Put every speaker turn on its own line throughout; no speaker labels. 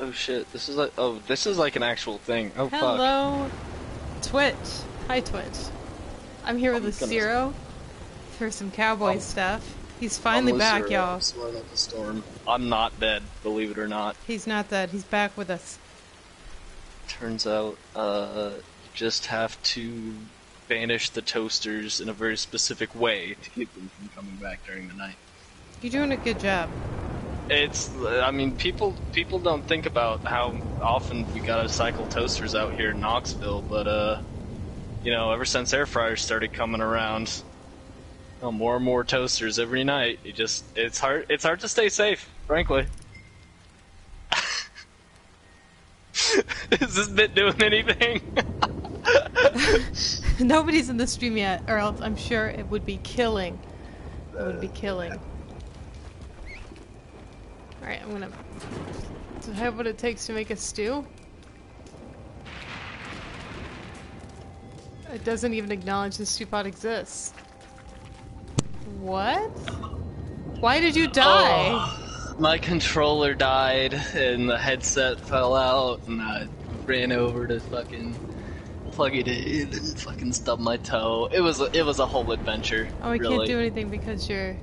Oh shit, this is like, oh, this is like an actual thing. Oh fuck.
Hello, Twitch. Hi, Twitch. I'm here with
I'm
a Zero for some cowboy
Oh.
stuff. He's finally
I'm
back, y'all.
I'm swearing up a storm. I'm not dead, believe it or not.
He's not dead. He's back with us.
Turns out, uh, you just have to banish the toasters in a very specific way to keep them from coming back during the night.
You're doing a good job.
It's, I mean, people people don't think about how often we gotta cycle toasters out here in Knoxville, but uh, you know, ever since air fryers started coming around, oh, more and more toasters every night. You just, it's hard, it's hard to stay safe, frankly. Is this bit doing anything?
Nobody's in the stream yet, or else I'm sure it would be killing. It would be killing. Alright, I'm gonna. Do I have what it takes to make a stew? It doesn't even acknowledge the stew pot exists. What? Why did you die?
Oh, my controller died and the headset fell out, and I ran over to fucking plug it in and fucking stubbed my toe. It was a, it was a whole adventure.
Oh, we
really.
can't do anything because you're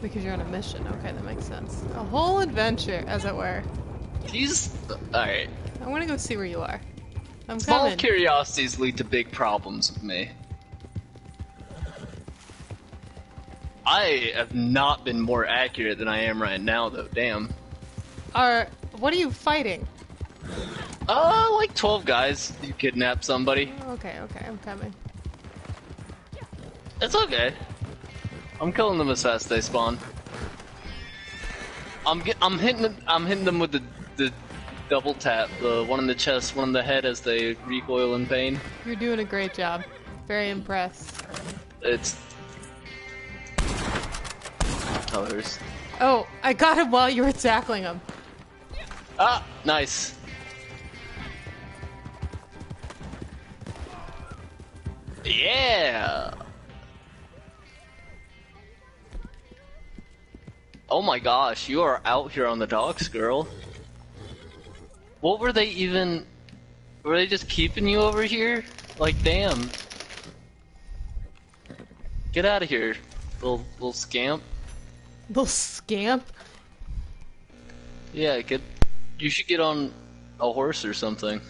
because you're on a mission. Okay, that makes sense. A whole adventure, as it were.
These, all right.
I want to go see where you are. I'm
Small
coming.
curiosities lead to big problems with me. I have not been more accurate than I am right now, though. Damn.
Are what are you fighting?
Uh, like twelve guys. You kidnap somebody.
Okay, okay, I'm coming.
It's okay. I'm killing them as fast as they spawn. I'm get, I'm hitting them, I'm hitting them with the the double tap, the one in the chest, one in the head as they recoil in pain.
You're doing a great job. Very impressed.
It's oh,
Oh, I got him while you were tackling him.
ah nice. Yeah. Oh my gosh, you are out here on the docks, girl. What were they even? Were they just keeping you over here? Like, damn. Get out of here, little little scamp.
Little scamp.
Yeah, get. You should get on a horse or something.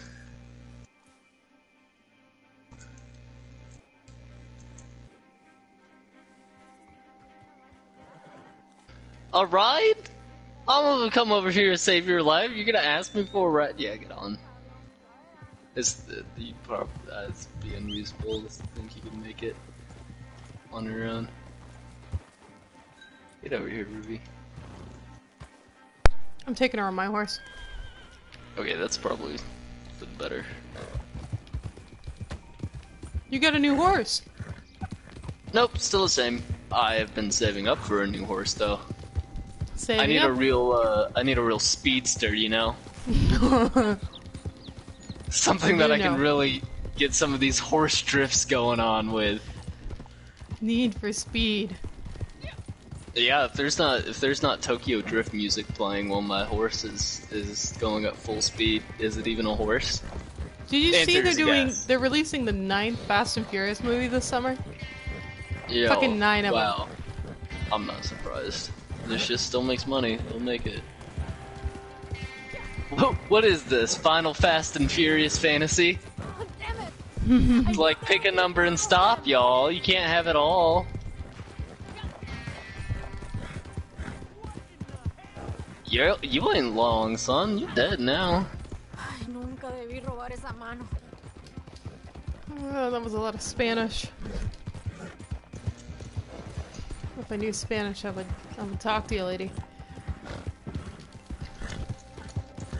A ride? I'm gonna come over here and save your life. You're gonna ask me for a ride? Yeah, get on. It's the, the probably that's uh, be unreasonable to think you can make it on your own. Get over here, Ruby.
I'm taking her on my horse.
Okay, that's probably the better.
You got a new horse.
Nope, still the same. I have been saving up for a new horse though.
Saving
I need
up.
a real uh, I need a real speedster, you know? Something that I can
know.
really get some of these horse drifts going on with.
Need for speed.
Yeah, if there's not if there's not Tokyo Drift music playing while my horse is is going at full speed, is it even a horse?
Did you see they're doing?
yes.
They're releasing the ninth Fast and Furious movie this summer.
Yo,
Fucking nine of 'em.
wow. I'm not surprised. This shit still makes money. They'll make it. Wha- What is this? Final Fast and Furious fantasy? Oh, it's like pick a number and stop, y'all. You can't have it all. You're, you ain't long, son. You're dead now.
Ay, nunca debí robar esa mano.
Oh, that was a lot of Spanish. If I knew Spanish, I would I would talk to you, lady.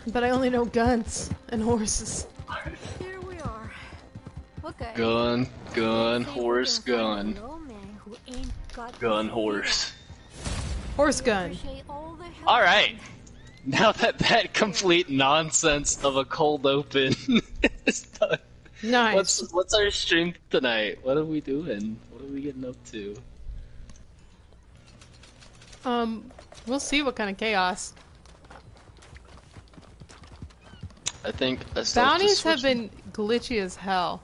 But I only know guns and horses.
Here we are. Okay.
Gun, gun, horse, gun.
a little man who ain't got
Gun, horse.
Horse gun.
Appreciate all the help.
All right. Now that that complete nonsense of a cold open is done,
Nice.
what's what's our stream tonight? What are we doing? What are we getting up to?
Um, we'll see what kind of chaos.
I think
Bounties
have,
have
to switch-
been glitchy as hell.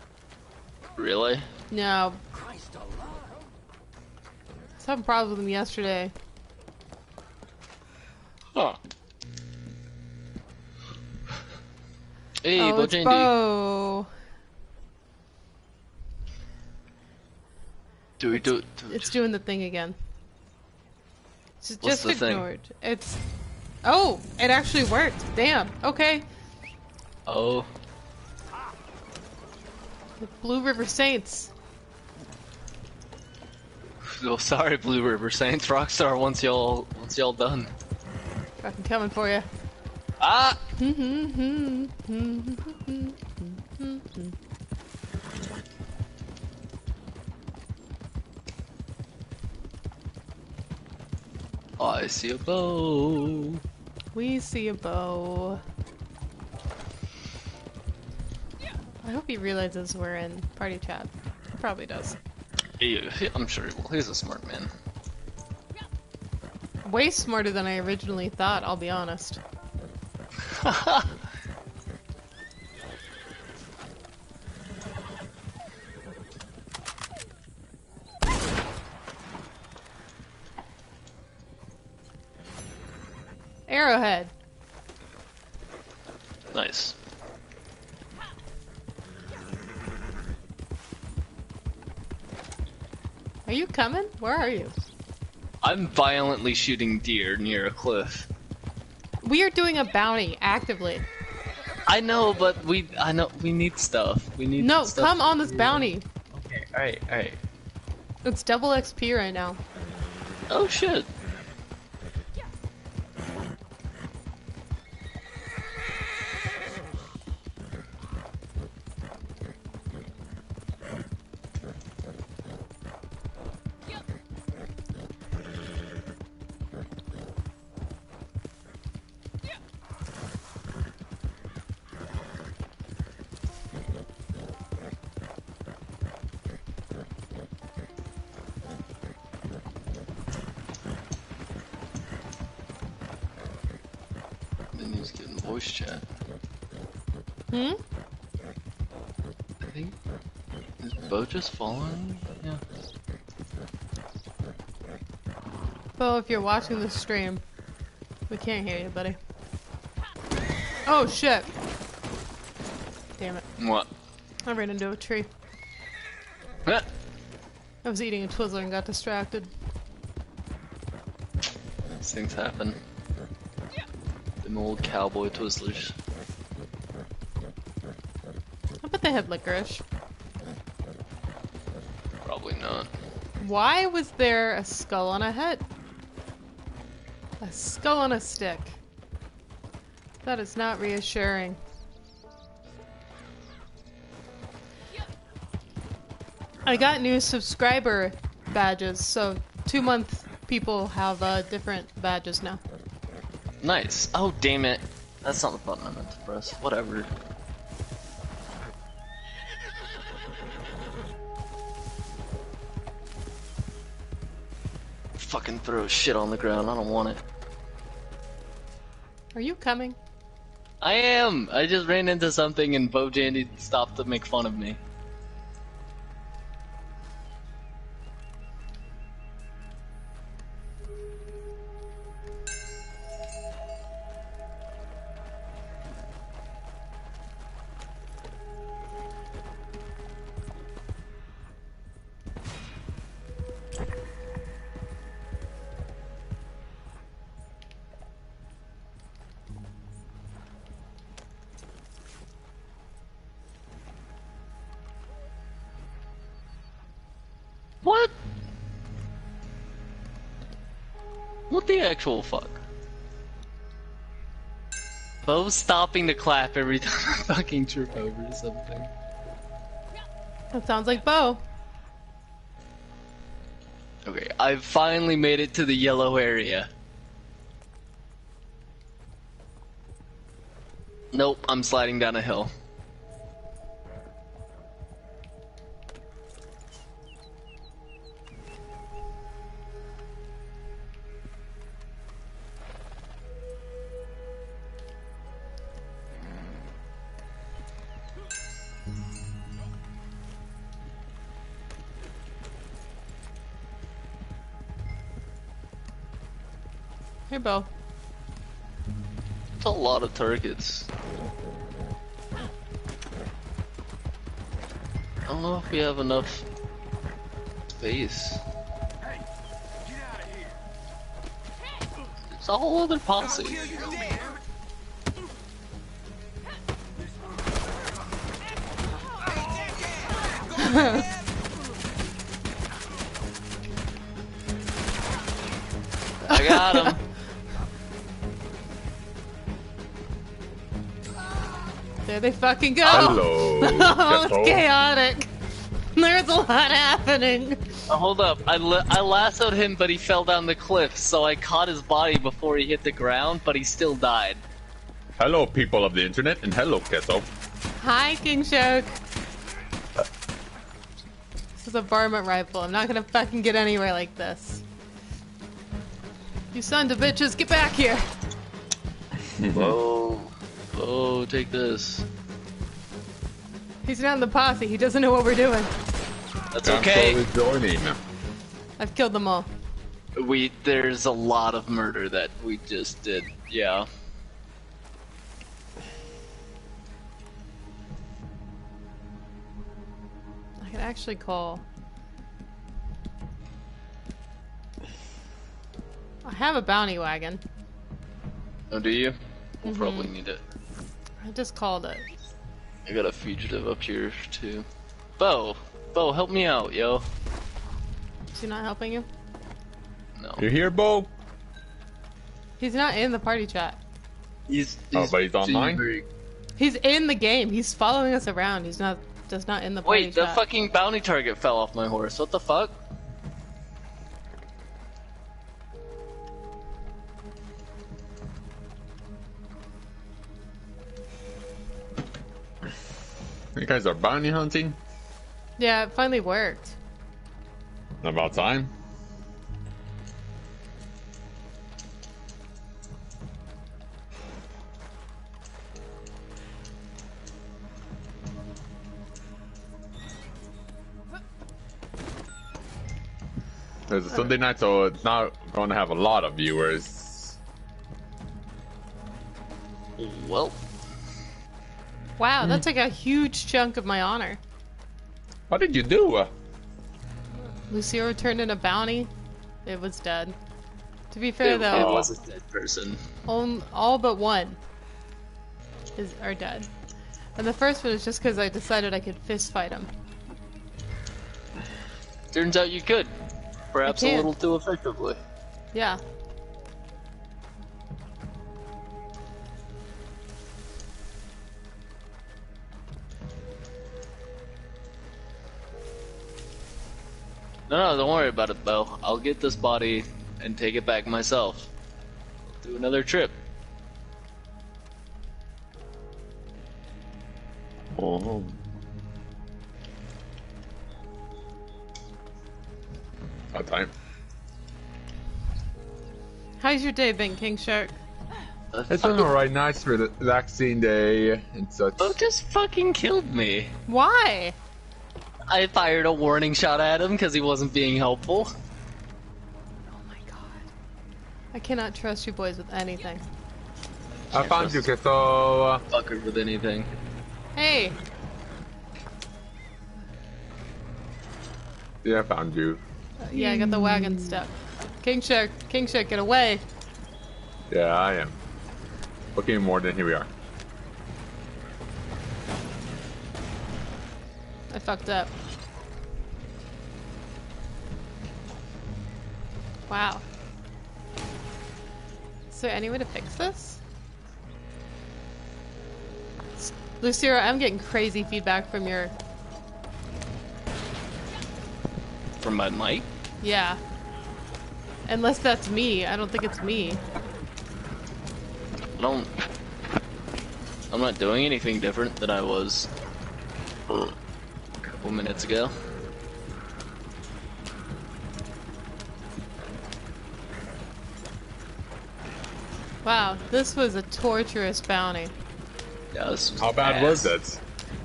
really.
No. I was having problems with them yesterday.
Huh. Hey,
oh, Bo.
Do we do? do
It's doing the thing again. Just,
What's
just
the thing?
ignored. It's. Oh, it actually worked. Damn. Okay.
oh,
The Blue River Saints.
oh, sorry, Blue River Saints, Rockstar. Once y'all, once y'all done.
Fucking coming for you.
Ah, I see a bow.
We see a bow. I hope he realizes we're in party chat. He probably does.
Yeah, I'm sure he will. He's a smart man.
Way smarter than I originally thought, I'll be honest. Arrowhead.
Nice.
Are you coming? Where are you?
I'm violently shooting deer near a cliff.
We are doing a bounty actively.
I know, but we I know we need stuff. We need
No,
stuff
come on this
do.
bounty.
Okay, alright, alright.
It's double XP right now.
Oh shit. Just falling? Yeah.
Bo, if you're watching the stream, we can't hear you, buddy. Oh shit! Damn it.
What?
I ran into a tree.
Huh?
I was eating a Twizzler and got distracted.
These things happen. Them old cowboy twizzlers.
I bet they had licorice.
Probably not.
Why was there a skull on a head? A skull on a stick. That is not reassuring. I got new subscriber badges, so two month people have uh, different badges now.
Nice. Oh damn it. That's not the button I meant to press. Whatever. Fucking throw shit on the ground. I don't want it.
Are you coming?
I am. I just ran into something and Bo Jandy stopped to make fun of me. Actual fuck? Bo's stopping to clap every time I fucking trip over something.
That sounds like Bo.
Okay, I've finally made it to the yellow area. Nope, I'm sliding down a hill.
Bo.
It's a lot of targets. I don't know if we have enough space. It's a whole other posse. I got him.
There they fucking go.
Hello.
oh, it's
Ghetto.
chaotic. There's a lot happening.
Uh, hold up, I, la- I lassoed him, but he fell down the cliff, so I caught his body before he hit the ground, but he still died.
Hello, people of the internet, and hello, Keto.
Hi, King Shark. This is a varmint rifle. I'm not gonna fucking get anywhere like this. You sons of bitches, get back here!
Whoa. Oh, take this.
He's not in the posse. He doesn't know what we're doing.
That's
I'm
okay.
slowly joining.
I've killed them all.
We there's a lot of murder that we just did. Yeah.
I could actually call. I have a bounty wagon.
Oh, do you? We'll probably mm-hmm. need it.
I just called it.
I got a fugitive up here too. Bo, Bo, help me out, yo.
Is he not helping you?
No.
You're here, Bo?
He's not in the party chat.
He's,
Oh, but he's online?
very-
He's in the game. He's following us around. He's not just not in the party
Wait, the fucking bounty target fell off my horse. What the fuck?
You guys are bounty hunting?
Yeah, it finally worked.
About time. It's a Sunday night, so it's not going to have a lot of viewers.
Well,
Wow, hmm. that's like a huge chunk of my honor.
What did you do?
Lucio turned in a bounty. It was dead. To be fair
it,
though,
it was a dead person.
all, all but one is are dead. And the first one is just because I decided I could fist fight him.
Turns out you could. Perhaps a little too effectively.
Yeah.
No, no, don't worry about it, Bo. I'll get this body and take it back myself. Do another trip.
oh. About time.
How's your day been, King Shark?
It's been alright, nice for the vaccine day and such.
Bo just fucking killed me.
Why?
I fired a warning shot at him because he wasn't being helpful.
Oh my god. I cannot trust you boys with anything.
I found you, Keto.
Fucker with anything.
Hey,
Yeah, I found you.
Uh, yeah, I got the wagon stuck. King Shark, King Shark, get away.
Yeah, I am. Okay, more than here we are.
I fucked up. Wow. Is there any way to fix this? Luciro, I'm getting crazy feedback from your.
From my mic?
Yeah. Unless that's me. I don't think it's me.
I don't. I'm not doing anything different than I was minutes ago.
Wow, this was a torturous bounty.
Yeah, this was
How bad
ass.
was it?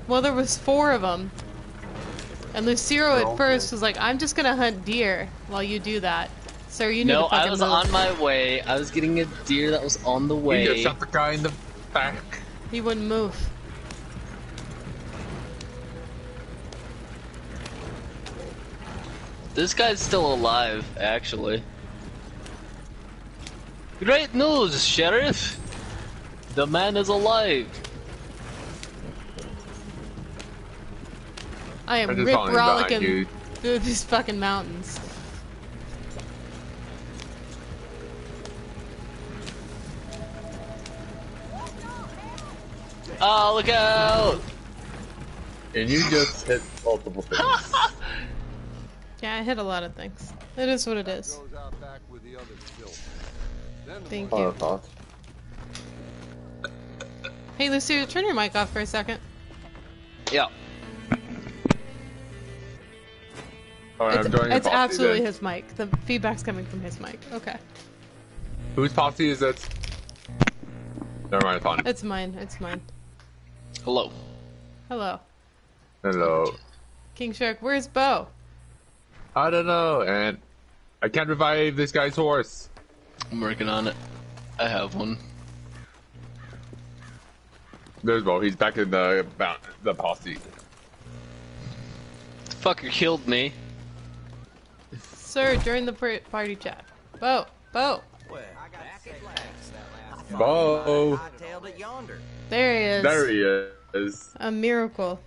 Well, there was four of them. And Luciro at first was like, I'm just gonna hunt deer while you do that. Sir, you need
No,
to fucking
I was
move.
on my way. I was getting a deer that was on the
You
way.
just shot the guy in the back.
He wouldn't move.
This guy's still alive, actually. Great news, Sheriff! The man is alive.
I am
I'm
rip
falling behind
rollicking through these fucking mountains.
Oh, look out!
And you just hit multiple things.
Yeah, I hit a lot of things. It is what it is.
Goes out back with the other filth. Then the
Thank you.
Oh,
Hey, Lucy, turn your mic off for a second.
Yeah.
Oh, I'm
It's, it's absolutely
then.
his mic. The feedback's coming from his mic. Okay.
Whose posse is it? Never mind, it's on.
It's mine. It's mine.
Hello.
Hello.
Hello.
King Shark, where's Bo?
I don't know, and I can't revive this guy's horse.
I'm working on it. I have one.
There's Bo. He's back in the bound, the posse.
The fucker killed me.
Sir, during the party chat. Bo, Bo.
Well, back at last.
Bo.
I tailed it yonder.
There he is.
There he is.
A miracle.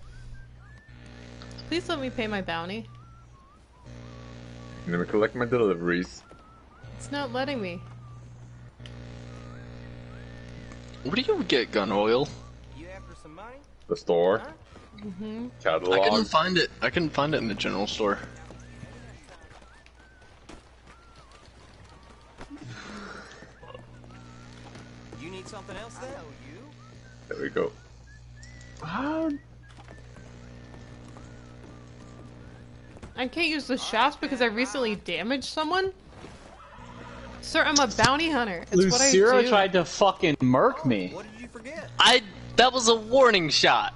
Please let me pay my bounty.
I'm gonna collect my deliveries.
It's not letting me.
Where do you get gun oil?
You after some money?
The store.
Mm-hmm.
I
Catalog.
couldn't find it. I couldn't find it in the general store.
You need something else then? you.
There we go. Ah,
I can't use the shops because I recently damaged someone? Sir, I'm a bounty hunter. It's what I
Luciro
do.
tried to fucking murk me.
What did you forget?
I. That was a warning shot.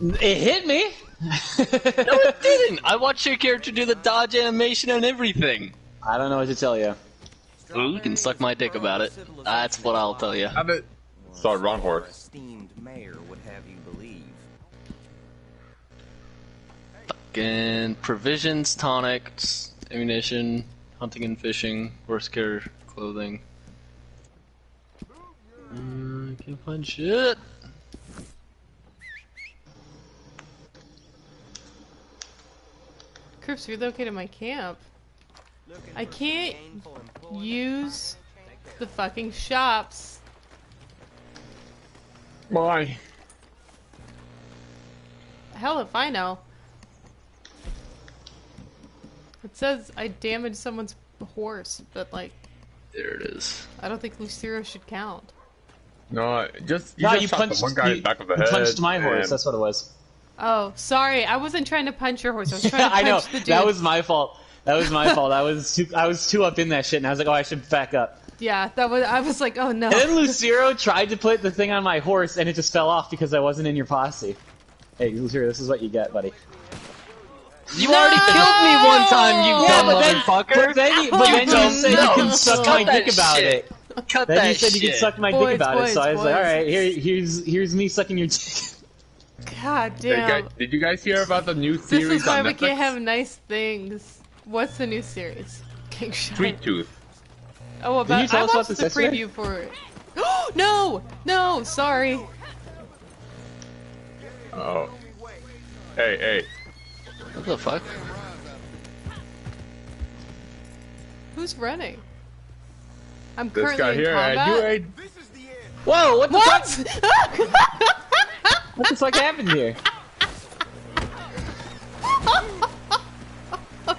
It hit me.
No, it didn't. I watched your character do the dodge animation and everything.
I don't know what to tell you.
Ooh, you can suck my dick about it. That's what I'll tell you.
Have it. Sorry, wrong
Our
horse.
esteemed mayor would have you believe.
And provisions, tonics, ammunition, hunting and fishing, horse care, clothing. Uh, I can't find shit.
Cripps relocated my camp. I can't use the fucking shops.
Why?
Hell if I know. It says I damaged someone's horse, but like,
There it is.
I don't think Luciro should count.
No, just you
No,
just
you
shot
punched.
the one guy in
you,
the back of the
you
head.
punched my horse. That's what it was.
Oh, sorry. I wasn't trying to punch your horse. I was trying
Yeah,
to
I know.
punch the dude.
That was my fault. That was my fault. I was too. I was too up in that shit, and I was like, oh, I should back up.
Yeah, that was. I was like, oh no.
And then Luciro tried to put the thing on my horse, and it just fell off because I wasn't in your posse. Hey, Luciro, this is what you get, buddy.
You already killed me one time, you
Yeah,
dumb
but then,
motherfucker.
but then, you, but
You
then you
dumb
said you can suck
Cut
my
that
dick about
shit.
it.
Cut
Then
that
you said you
shit.
could suck my
Boys,
dick about it,
boys,
so I was like, all right, here, here's here's me sucking your dick.
God
Hey,
damn.
guys, did you guys hear about the new series this
is why we
Netflix?
can't have nice things. What's the new series? King Shark.
Sweet Tooth.
Oh, about
you tell
I
us
watched
this
the
yesterday?
preview for it. no, no, sorry.
Oh. Hey, hey.
What the fuck?
Who's running? I'm
This
currently
guy
in
here, and
combat.
you ain't.
Whoa! What the
What?
fuck? What the fuck happened here?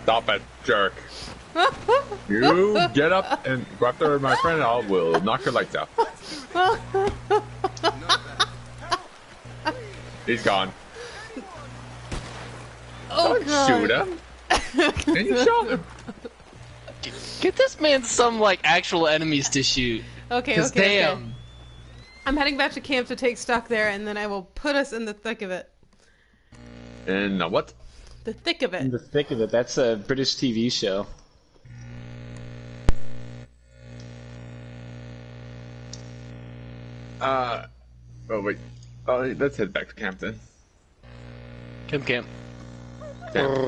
Stop it, jerk. You get up and go after my friend, and I will knock your lights out. He's gone.
Oh,
Don't
God.
shoot him. and you shot him.
Get this man some like actual enemies to shoot.
Okay, okay,
damn.
okay. I'm heading back to camp to take stock there, and then I will put us in the thick of it.
And what?
The thick of it.
In the thick of it. That's a British TV show.
Uh, oh wait. Oh, let's head back to camp then.
Camp, camp.
Okay.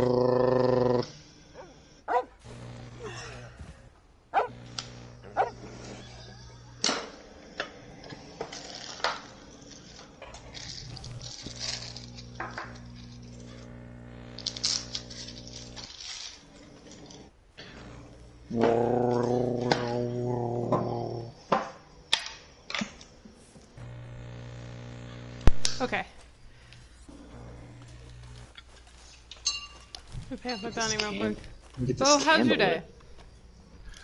Let me pay bounty real quick.
Get
Oh, how's your day?
lit.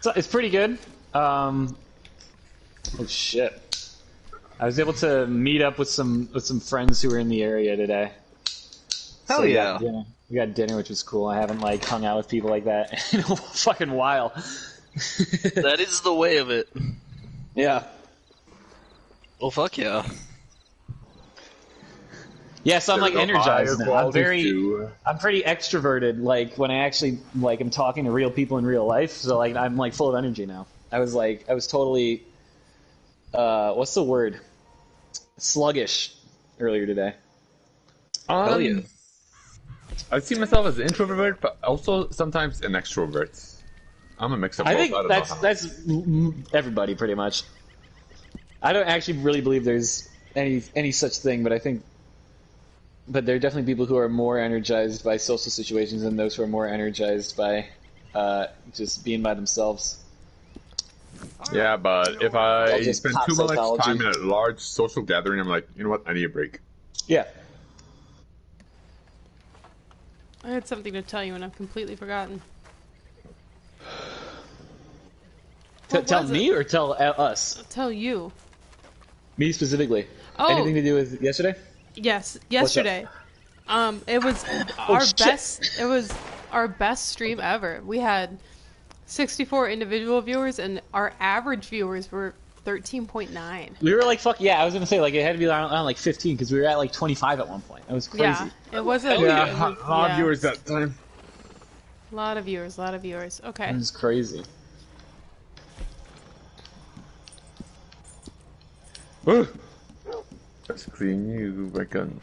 So it's pretty good. Um, oh shit! I was able to meet up with some with some friends who were in the area today.
Hell
So we
yeah.
got dinner. We got dinner, which was cool. I haven't like hung out with people like that in a fucking while.
That is the way of it.
yeah.
Well, fuck yeah.
Yeah, so I'm like
There we go.
energized now. I'm very,
stew.
I'm pretty extroverted. Like when I actually like I'm talking to real people in real life. So like I'm like full of energy now. I was like I was totally, uh, what's the word? Sluggish earlier today.
Um,
yeah.
I see myself as an introvert, but also sometimes an extrovert. I'm a mix of both.
I
both.
think
don't
that's
know
that's everybody pretty much. I don't actually really believe there's any any such thing, but I think, but there are definitely people who are more energized by social situations than those who are more energized by uh, just being by themselves.
Yeah, but if I
just
spend too much
psychology.
time in a large social gathering, I'm like, you know what? I need a break.
Yeah.
I had something to tell you and I've completely forgotten.
T- tell
was
me or tell uh, us?
I'll tell you.
Me specifically.
Oh,
Anything to do with yesterday?
Yes, yesterday. Um, it was our
Oh,
best. It was our best stream ever. We had 64 individual viewers, and our average viewers were 13.9.
We were like, fuck yeah. I was gonna say like it had to be around, around like 15 because we were at like 25 at one point. That was crazy.
Yeah, it wasn't.
Yeah, a
was-
lot of viewers that time.
A lot of viewers, a lot of viewers. Okay.
It was crazy.
Let's clean you back on.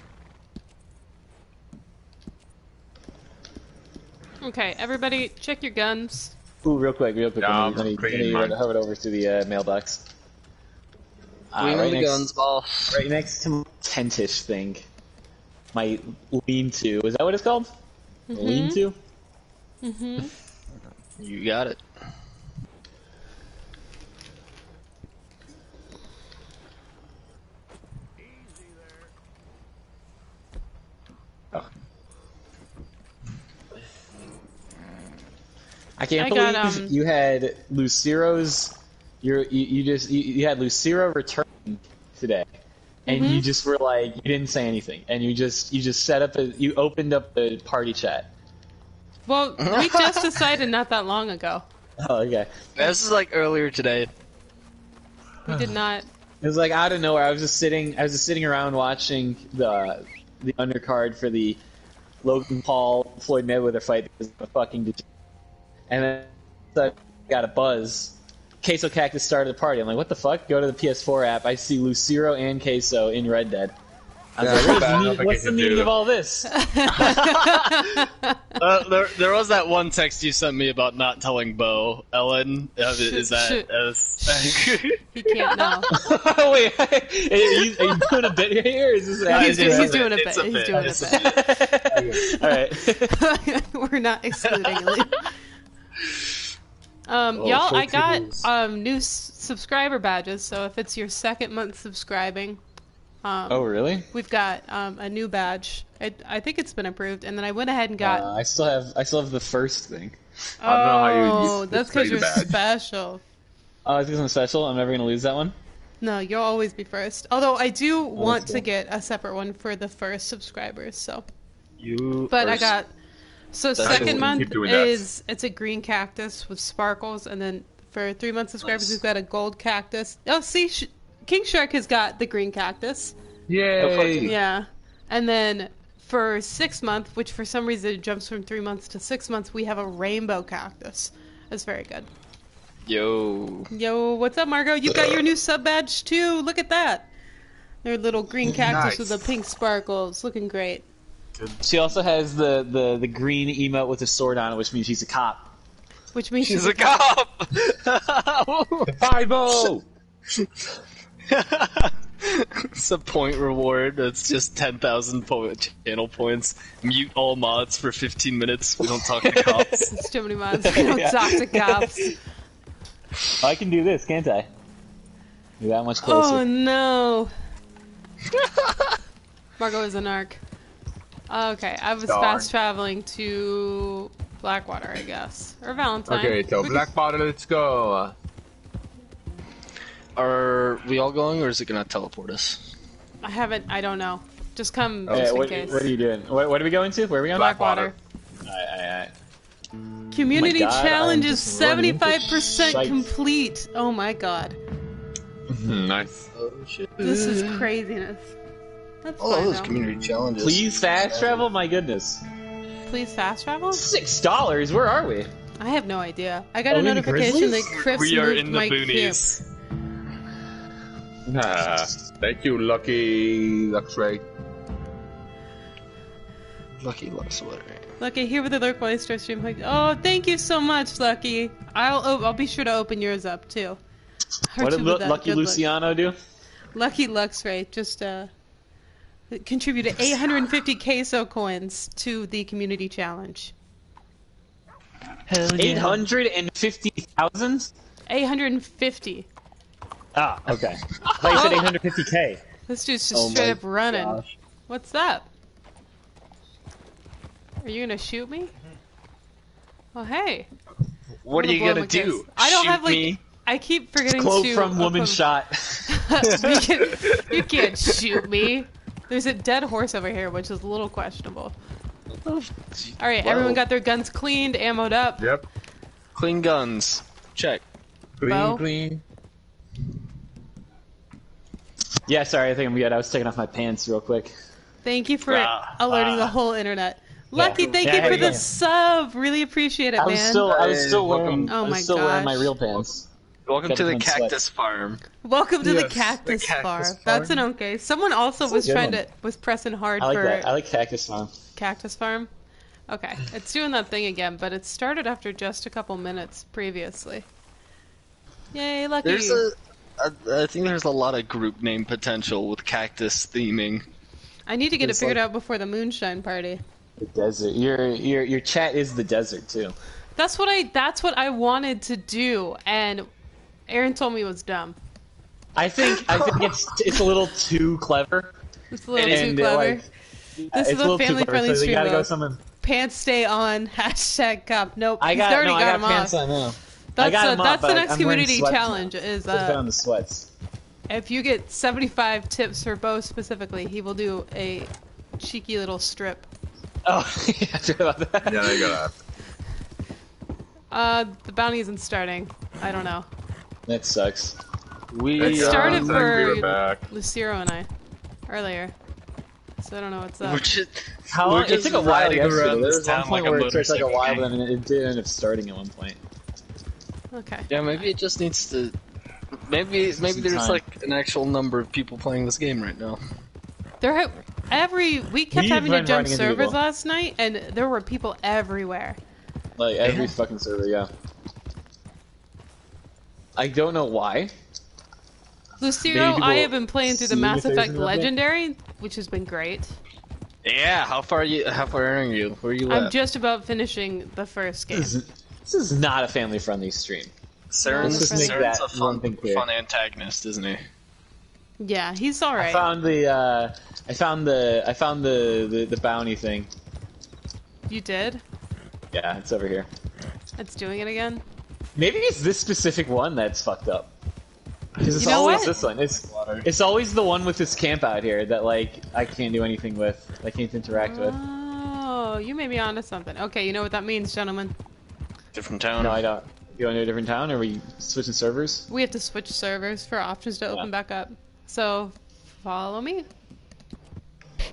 Okay, everybody, check your guns.
Ooh, real quick, real quick.
Yeah,
let me, let me, let me
cleaning
run-
mine.
hover it over to the uh, mailbox. Uh,
Lean
right,
the
next,
guns, boss.
right next to my tentish thing. My lean-to. Is that what it's called? Lean-to? Mm-hmm.
you got it.
I can't
I
believe
got, um,
you had Luciro's. You're, you you just you, you had Luciro return today, and
Mm-hmm.
you just were like you didn't say anything, and you just you just set up a you opened up the party chat.
Well, we just decided not that long ago.
Oh, okay.
This is like earlier today.
We did not.
It was like out of nowhere. I was just sitting. I was just sitting around watching the the undercard for the Logan Paul Floyd Mayweather fight because of a fucking degenerate. And then I got a buzz. Queso Cactus started the party. I'm like, what the fuck? Go to the PS4 app. I see Luciro and Queso in Red Dead. I was
Yeah,
like, what is
bad
the
enough
meaning- what's the meaning of all this?
Uh, there, there was that one text you sent me about not telling Bo. Ellen, uh, is that?
Shit.
As,
He can't know.
Wait, are you, are you doing a bit here? Or is this
He's,
it's
he's doing a
bit,
bit. He's doing
it's
a
a
bit.
all right?
We're not excluding Lee. Um,
Oh,
y'all, I got
it is.
um, new s- subscriber badges. So if it's your second month subscribing, um,
Oh, really?
we've got um, a new badge. I, I think it's been approved, and then I went ahead and got.
Uh, I still have I still have the first thing.
I don't know how you
oh, that's because you're
badge.
special.
Oh, is this something special? I'm never gonna lose that one.
No, you'll always be first. Although I do want to get a separate one for the first subscribers. So,
you.
but I
first.
got. So
That's
second month
Keep doing
it's a green cactus with sparkles, and then for three month subscribers
Nice.
we've got a gold cactus. Oh, see, Sh- King Shark has got the green cactus.
Yay!
Yeah, and then for six month, which for some reason jumps from three months to six months, we have a rainbow cactus. That's very good.
Yo.
Yo, what's up, Margot? You got your new sub badge too. Look at that. Their little green cactus
Nice.
with the pink sparkles, looking great.
She also has the, the, the green emote with a sword on it, which means she's a cop.
Which means
She's a cop.
Five oh.
it's a point reward. It's just ten thousand po- channel points. Mute all mods for fifteen minutes. We don't talk to cops.
It's too many mods. We don't
Yeah.
talk to cops.
I can do this, can't I? You're that much closer.
Oh no. Margot is a narc. Okay, I was
Darn.
fast traveling to Blackwater, I guess, or Valentine.
Okay, so
Blackwater, could-
let's go.
Are we all going, or is it gonna teleport us?
I haven't. I don't know. Just come
Yeah,
just in
what,
case.
what are you doing? What, what are we going to? Where are we going?
Blackwater.
Alright, alright, alright.
Community
Oh God,
challenge is
just running into
75% complete. Oh my god.
Hmm, nice.
Oh shit!
This is craziness. That's
Oh,
fine
those
though.
community challenges.
Please fast travel? My goodness.
Please fast travel?
Six dollars? Where are we?
I have no idea. I got
Are
a
we in the
notification that
Grizzlies?
Chris
We are
moved
in the
my
boonies.
Ah, thank you, Lucky Luxray.
Lucky luck sweater.
Lucky, here with the Lurk Oyster stream. Like, oh, thank you so much, Lucky. I'll I'll be sure to open yours up too. Or
What
two
did
with
Lu-
that
Lucky
good luck.
Luciano do?
Lucky Luxray just uh contributed 850 queso coins to the community challenge.
Hell
Eight hundred and fifty thousand?
850.
Ah, okay. I thought you said eight hundred fifty k.
This dude's just
Oh
straight up running.
gosh.
What's that? Are you gonna shoot me? Oh hey.
What
I'm
are you gonna
him a
do?
I don't
Shoot
have like
me?
I keep forgetting
Quote
to
from Woman
open-
Shot.
you, can, you can't shoot me. There's a dead horse over here, which is a little questionable. All right, everyone got their guns cleaned, ammoed up.
Yep.
Clean guns. Check.
Clean,
Bow?
clean.
yeah, sorry, I think I'm good. I was taking off my pants real quick.
Thank you for
Ah,
alerting the whole internet. Lucky, thank
Yeah,
you for
hey,
the
yeah.
sub. Really appreciate it,
I was
man.
still, I was still wearing,
Oh
I was
my
still wearing my real pants.
Welcome to the
everyone sweat.
cactus farm.
Welcome to the cactus,
the cactus
farm.
farm.
That's an okay. Someone also was trying
one.
to was pressing hard
I like
for
that. I like Cactus Farm.
cactus farm. Okay, it's doing that thing again, but it started after just a couple minutes previously. Yay, lucky!
There's a, a, I think there's a lot of group name potential with cactus theming.
I need to get it figured
like-
out before the moonshine party.
The desert. Your your your chat is the desert too.
That's what I. That's what I wanted to do, and Aaron told me it was dumb.
I think I think it's it's a little too clever.
It's a little
And,
too
uh,
clever.
like,
This
it's
is a
little too
family-friendly
clever, so
stream,
You gotta go someone.
Pants stay on. Hashtag cup. Nope.
I
he's
got
already
no,
got,
I got
him
pants
off.
on now.
That's,
I got
a,
him off,
that's the next
I'm wearing
community
sweats now.
challenge. Is
Let's on
uh,
the sweats.
if you get 75 tips for Bo specifically, he will do a cheeky little strip.
Oh, yeah, I forgot about that.
Yeah, I got that.
Uh, the bounty isn't starting. I don't know.
That sucks.
We
It uh, started
Thank
for
back.
Luciro and I earlier. So I don't know what's up.
We're just,
How long? It took a while
to
yesterday.
around
There
this
was one
town
point
like a
where it took like a while,
gang.
but then it did end up starting at one point.
Okay.
Yeah, maybe it just needs to. Maybe maybe there's
time.
like an actual number of people playing this game right now.
There, ha- every we kept
We've
having to jump servers last night, and there were people everywhere.
Like every fucking server, yeah. I don't know why.
Luciro,
Maybe people
I have been playing through the Mass Effect
an update.
Legendary, which has been great.
Yeah, how far are you? How far are you? Where are you
I'm
at?
just about finishing the first game.
This is, this is not a family-friendly stream.
Saren's,
Let's just make
that
a fun,
thing clear.
fun antagonist, isn't he?
Yeah, he's all right.
I found the uh, I found the I found the, the the bounty thing.
You did?
Yeah, it's over here.
It's doing it again.
Maybe it's this specific one that's fucked up. Because it's
You know
always
what?
this one. It's it's always the one with this camp out here that like I can't do anything with. I can't interact with.
Oh, you may be onto something. Okay, you know what that means, gentlemen.
Different town.
No, I don't. You want to a different town, or are we switching servers?
We have to switch servers for options to open
Yeah.
back up. So, follow me.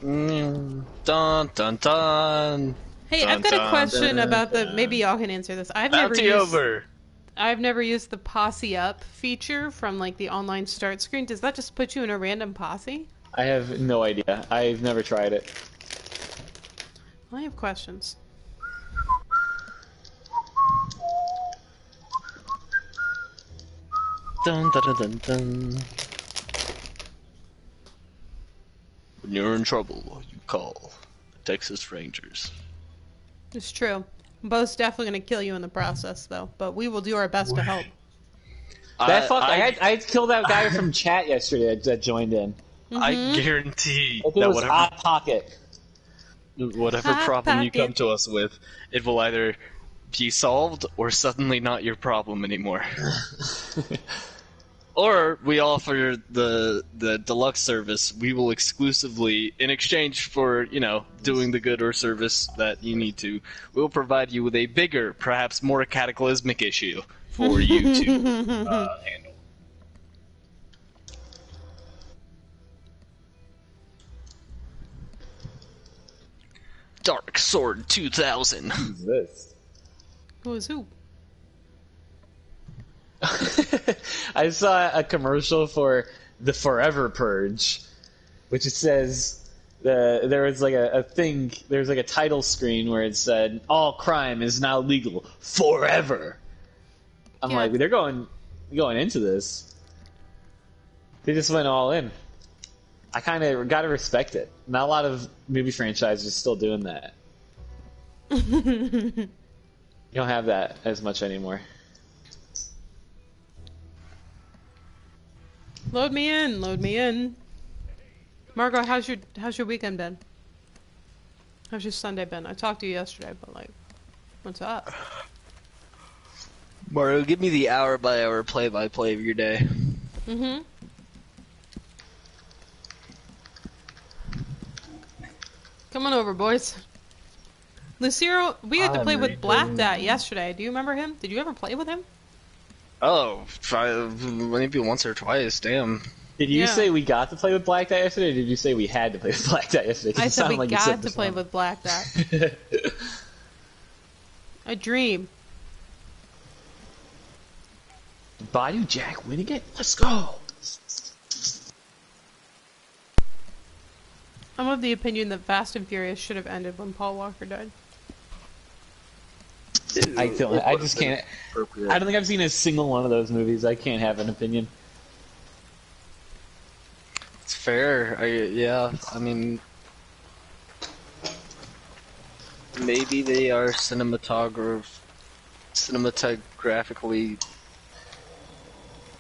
Mm, dun dun dun.
Hey,
Dun,
I've got a question
dun,
about the.
dun.
Maybe y'all can answer this. I've never
Bounty
used.
over.
I've never used the posse up feature from like the online start screen. Does that just put you in a random posse?
I have no idea. I've never tried it.
I have questions.
Dun dun dun dun dun. When you're in trouble, you call the Texas Rangers.
It's true. Bo's definitely gonna kill you in the process, though. But we will do our best to help.
That
I,
fuck, I,
I,
had, I had killed that guy from chat yesterday that, that joined in.
I
Mm-hmm.
guarantee
I it
that
was
whatever
Hot Pocket.
whatever
Hot
problem you
pocket.
come to us with, it will either be solved or suddenly not your problem anymore. or we offer the the deluxe service. We will exclusively, in exchange for you know doing the good or service that you need to, we'll provide you with a bigger, perhaps more cataclysmic issue for you to uh, handle. Dark Sword 2000.
Who's this?
Who is who?
I saw a commercial for the Forever Purge, which it says the there was like a, a thing. There was like a title screen where it said all crime is now legal forever. I'm
Yeah.
like, they're going going into this. They just went all in. I kind of got to respect it. Not a lot of movie franchises are still doing that. you don't have that as much anymore.
Load me in. Load me in. Margot, how's your how's your weekend been? How's your Sunday been? I talked to you yesterday, but like, what's up?
Mario, give me the hour by hour play by play of your day.
Mm-hmm. Come on over, boys. Luciro, we had to
I'm
play with Black
reading.
Dot yesterday. Do you remember him? Did you ever play with him?
Oh, try, maybe once or twice. Damn.
Did you
Yeah.
say we got to play with Black Dot yesterday, or did you say we had to play with Black Dot yesterday?
I
it
said
sounded
we
like you
got
said
to play
one.
with Black Dot. A dream.
Badou Jack winning it? Let's go!
I'm of the opinion that Fast and Furious should have ended when Paul Walker died.
I don't. I just can't. I don't think I've seen a single one of those movies. I can't have an opinion.
It's fair. I, yeah, I mean, maybe they are cinematograph, cinematographically.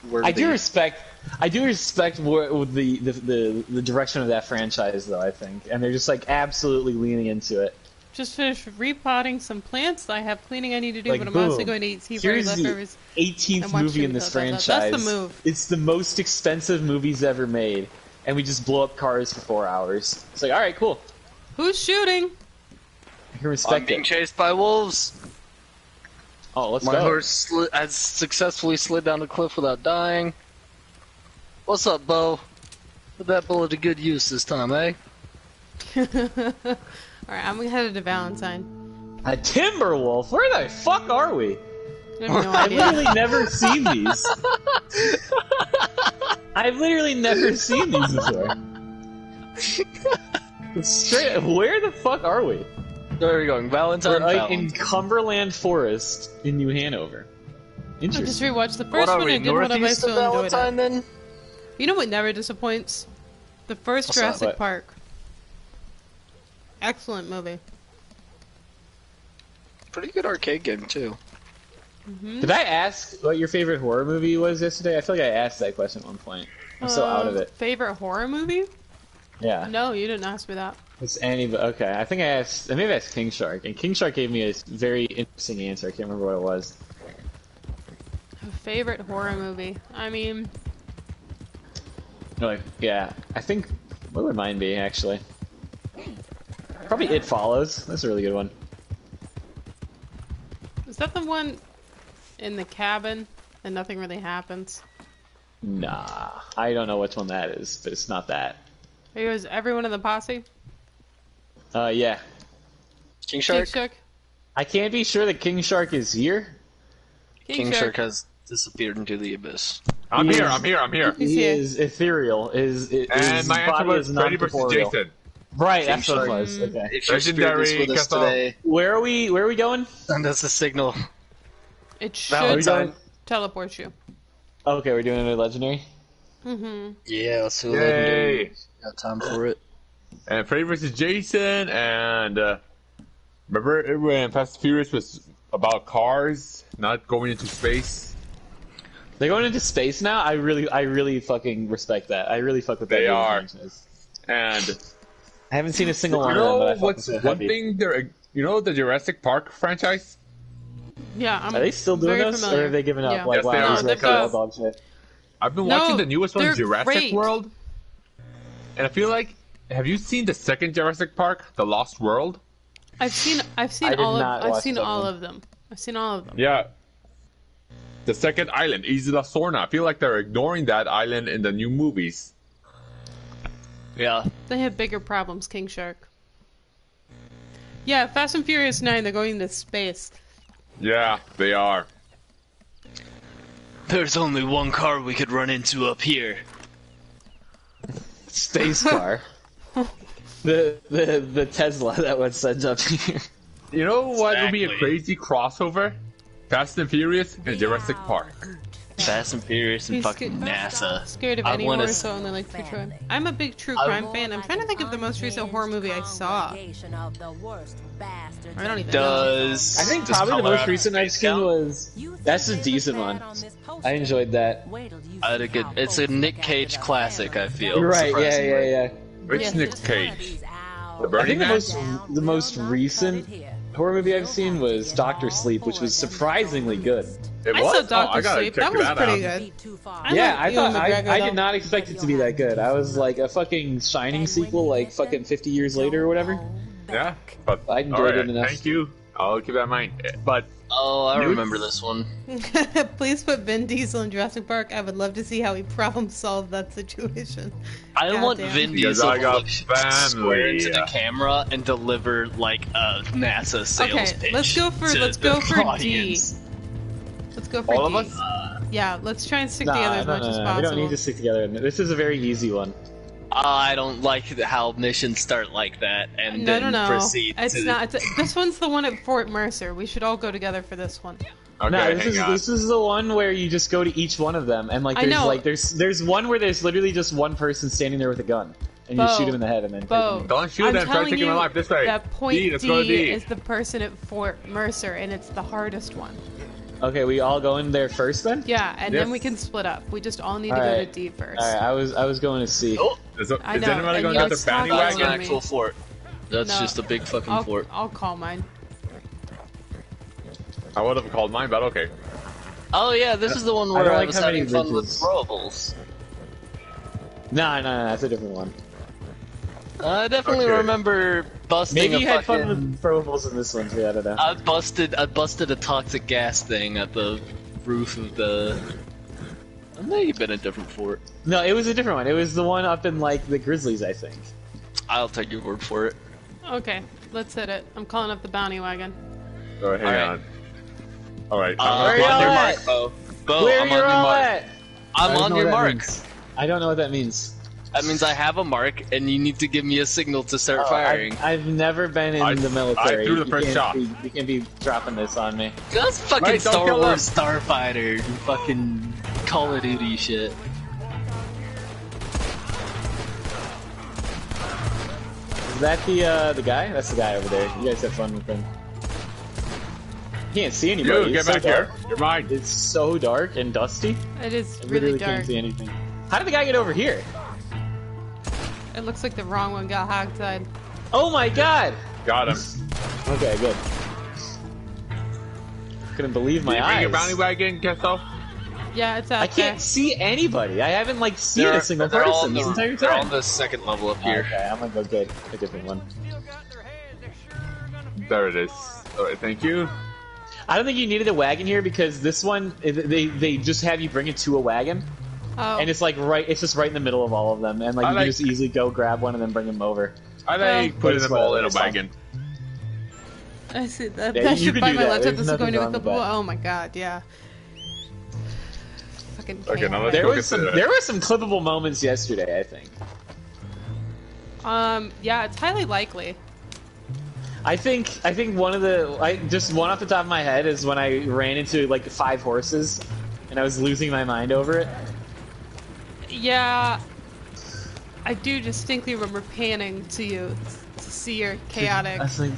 Worthy.
I do respect. I do respect where, the, the the the direction of that franchise, though. I think, and they're just like absolutely leaning into it.
Just finished repotting some plants. I have cleaning I need to do,
Like,
but I'm honestly
boom.
going to eat seafood
Here's the
leftovers.
18th movie in this
That-
franchise.
that's the move.
It's the most expensive movies ever made, and we just blow up cars for four hours. It's like, all right, cool.
Who's shooting?
I can
I'm being
it.
chased by wolves.
Oh, let's
My
go.
horse sli- has successfully slid down the cliff without dying. What's up, Bo? Put that bullet to good use this time, eh?
Alright, I'm headed to Valentine.
A Timberwolf? Where the fuck are we?
I have no
I've
idea.
literally never seen these. I've literally never seen these before. Straight, where the fuck are we?
Where are we going? Valentine.
We're like in Cumberland Forest in New Hanover.
I just
Interesting.
rewatched the
What
first
are
one
we,
and didn't I
northeast of
still enjoyed
Valentine
it.
then?
You know what never disappoints? The first
What's that?
Jurassic
What?
Park. Excellent movie.
Pretty good arcade game too.
Did I ask what your favorite horror movie was yesterday? I feel like I asked that question at one point. I'm so out of
Um,
it.
Favorite horror movie?
Yeah.
No, you didn't ask me that.
It's any. Okay, I think I asked. Maybe I asked King Shark, and King Shark gave me a very interesting answer. I can't remember what it was.
Favorite horror movie? I mean,
Like, yeah, I think. What would mine be actually? Probably It Follows. That's a really good one.
is that the one in the cabin and nothing really happens?
Nah, I don't know which one that is, but it's not that.
Are you is everyone in the posse?
Uh, yeah.
King Shark?
King
Shark.
Shark?
I can't be sure that King Shark is here.
King,
King
Shark.
Shark has disappeared into the abyss.
I'm
He
here.
is-
I'm here. I'm here.
He's
He is ethereal. Is, is
And
his
my answer
body
was
is
Freddy versus
non-corporeal.
Jason.
Right,
King
that's what it was. Okay.
If your spirit
Legendary
is with us
Castle.
today,
Where are we? Where are we going?
send us a signal.
It should
Are
teleport you.
Okay, we're doing a legendary.
Mm-hmm.
Yeah, let's do a
Yay!
legendary. Got time for it.
And Freddy versus Jason, and uh, remember when Fast and Furious was about cars not going into space?
They're going into space now. I really, I really fucking respect that. I really fuck with that.
They
movie
are.
franchise.
And
I haven't seen a single
you
one of them,
know
but I fuck
what's one
heavy.
thing? They're you know the Jurassic Park franchise.
Yeah, I'm
Are they still doing
very
this,
familiar.
or have they given up?
Yeah.
Like,
Yes,
wow,
they are.
these
They've got-
dog shit.
I've been
No,
watching the newest one,
they're
Jurassic
great.
World, and I feel like have you seen the second Jurassic Park, The Lost World?
I've seen I've seen all of I've seen all
one.
of them. I've seen all of them.
Yeah. The second island, Isla Sorna. I feel like they're ignoring that island in the new movies.
Yeah.
They have bigger problems, King Shark. Yeah, Fast and Furious 9, they're going into space.
Yeah, they are.
There's only one car we could run into up here.
Space car. the the the Tesla that was sent up here.
You know what would be a crazy crossover? Fast and Furious and Jurassic Park.
Fast and Furious and
He's
fucking
sca-
NASA.
Scared of
I
any
wanna
horror,
s-
so only like true crime. I'm a big true
I-
crime fan. I'm trying to think of the most recent horror movie I saw. I don't even
Does
I think
does
probably the most recent I've seen was. That's a decent one. I enjoyed that.
I had a good. It's a Nick Cage classic. I feel.
You're right. Yeah, yeah, yeah.
Which
Yeah.
Nick Cage? The
I think the most the most recent horror movie I've seen was Doctor Sleep, which was surprisingly good.
It
I
was?
saw
Oh,
Doctor
I gotta
Sleep. That was
that
pretty
out.
good. I
yeah, I thought I, I did not expect it to be that good. I was like a fucking Shining sequel, like fucking 50 years later or whatever.
Yeah, but
I enjoyed
alright,
it enough.
Thank you. I'll keep that in mind. But
Oh, I
Nudes?
remember this one.
Please put Vin Diesel in Jurassic Park. I would love to see how he problem solved that situation.
I
God
want
damn.
Vin
Because
Diesel
I
to
got
look square
family.
into the camera and deliver like a NASA sales
Okay,
pitch.
let's go for-
to
let's
the
go for D.
audience.
Let's go for
all
D.
of us?
Yeah, let's try and stick
Nah,
together as
no,
much
no,
as
no,
possible.
We don't need to stick together. This is a very easy one.
I don't like how missions start like that and
No,
then
no, no.
proceed
It's
to.
not. It's, this one's the one at Fort Mercer. We should all go together for this one.
Okay,
no, this is
on.
this is the one where you just go to each one of them, and like
I
there's
know.
like there's there's one where there's literally just one person standing there with a gun, and you shoot him in the head, and then take
Bo,
him.
Don't shoot
I'm
them, try
telling
taking
you
my life this way.
that point
D,
D,
let's go to D.
is the person at Fort Mercer, and it's the hardest one.
Okay, we all go in there first then.
Yeah, and then we can split up. We just all need to
All
go to. D first.
All right, I was I was going to see.
Oh,
Is, is anybody
and
going to get
was
the
talking
that's an
about
actual fort. That's
No.
just a big fucking
I'll,
fort.
I'll call mine.
I would have called mine, but okay.
Oh yeah, this is the one where
don't
I,
like
was
how many
having fun with throwables.
No, no, no, that's a different one.
Uh, I definitely
Okay.
remember busting
Maybe
a
you had
fucking.
fun with throwables in this one too. I don't know.
I busted. I busted a toxic gas thing at the roof of the. It may have been a different fort.
No, it was a different one. It was the one up in like the Grizzlies, I think.
I'll take your word for it.
Okay, let's hit it. I'm calling up the bounty wagon.
Oh, hang
Alright.
on. Alright,
Uh,
I'm
Where
I'm on your
at?
mark, Bo. Bo,
Where
I'm
you
on your mark.
at?
I'm
I
on
know
your mark.
means. I don't know what that means.
That means I have a mark, and you need to give me a signal to start
Oh,
firing.
I've, I've never been in
I-
the military.
I threw the
You
first
can't
shot.
Be, you can't be dropping this on me.
That's fucking
Wait, don't
Star
kill
Wars Starfighter, fucking Call of Duty shit.
Is that the uh, the guy? That's the guy over there. You guys have fun with him. You can't see anybody.
You,
It's
get
so
back
dark.
here. You're mine.
It's so dark and dusty.
It is
I
really
literally
dark.
can't see anything. How did the guy get over here?
It looks like the wrong one got hogtied.
Oh my god!
Got him.
Okay, good. Couldn't believe my
Did you bring
eyes.
your bounty wagon, Kesto?
Yeah, it's out
I can't see anybody. I haven't like seen a single
they're all
person
on
this
the,
entire
they're
time.
on the second level up here.
Okay, I'm gonna go get a different one.
There it is. Alright, thank you.
I don't think you needed a wagon here because this one they they just have you bring it to a wagon
there. Oh,
and it's like right it's just right in the middle of all of them and like
I
you
like-
can just easily go grab one and then bring them over.
I
Well-
like putting them all in a wagon.
I see that.
Yeah,
that
you
should
can
buy my
that.
laptop.
There's
This is going
nothing
to a
wrong with
couple. Oh my god, yeah. fucking
Okay, now let's
There
go
was
get
some
the-
there were some clippable moments yesterday, I think.
Um, yeah, it's highly likely.
I think I think one of the I just one off the top of my head is when I ran into like five horses and I was losing my mind over it.
Yeah, I do distinctly remember panning to you to see your chaotic.
I was like,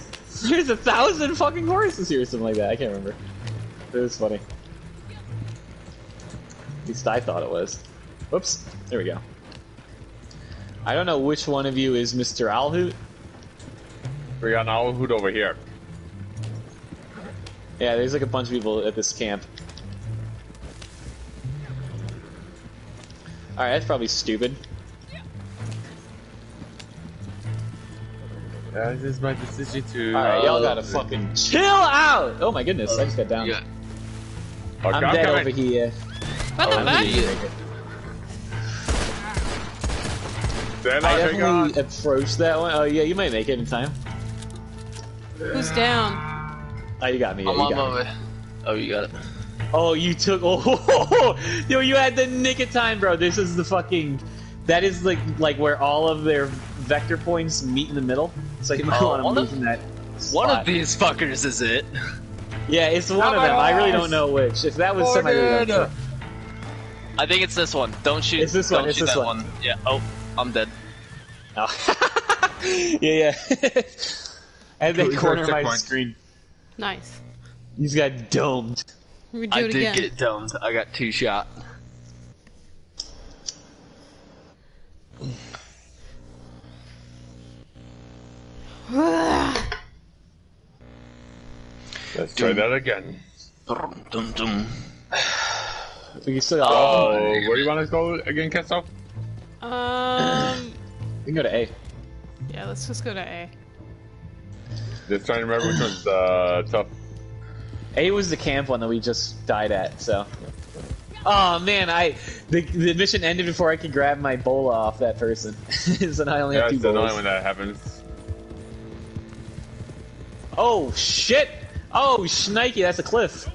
there's a thousand fucking horses here or something like that. I can't remember. It was funny. At least I thought it was. Whoops. There we go. I don't know which one of you is Mr. Alhoot.
We got an owl hoot over here.
Yeah, there's like a bunch of people at this camp. Alright, that's probably stupid.
Yeah, this is my decision to.
Alright, y'all
uh,
gotta fucking chill out! Oh my goodness, I just got down.
Yeah.
Okay,
I'm dead
coming.
over here.
What the
Oh,
fuck?
Then
I
I think on.
definitely approached that one. Oh yeah, you might make it in time.
Who's down?
Oh, you got me. Yeah,
I'm
you
on
got
my
me.
way. Oh, you got it.
Oh, you took. Oh, yo, you had the nick of time, bro. This is the fucking. That is like like where all of their vector points meet in the middle. So you might
Oh,
want to
one
move
of-
in that.
One of these fuckers is it.
Yeah, it's one
Oh
of
my
them. I really don't know which. If that was some, I really don't know.
Morgan!
I think it's this one. Don't shoot.
It's this
don't
one, it's
shoot
this
that
one.
Yeah. Oh, I'm dead.
Oh. yeah, yeah. and
Cool,
they
you
corner my
checkpoint.
screen.
Nice.
He's got domed.
We do
I
it
did
again.
get domed. I got two shot.
Let's try that again.
Dum, dum, dum.
We can still got
Oh, where do you want to go again, Kesto?
um,
We can go to A.
yeah, let's just go to A.
Just trying to remember which one's uh, tough.
A was the camp one that we just died at, so. Oh man, I the, the mission ended before I could grab my bola off that person. so now I only
Yeah,
have two
it's annoying
bolas.
when that happens.
Oh shit! Oh shnikey, that's a cliff.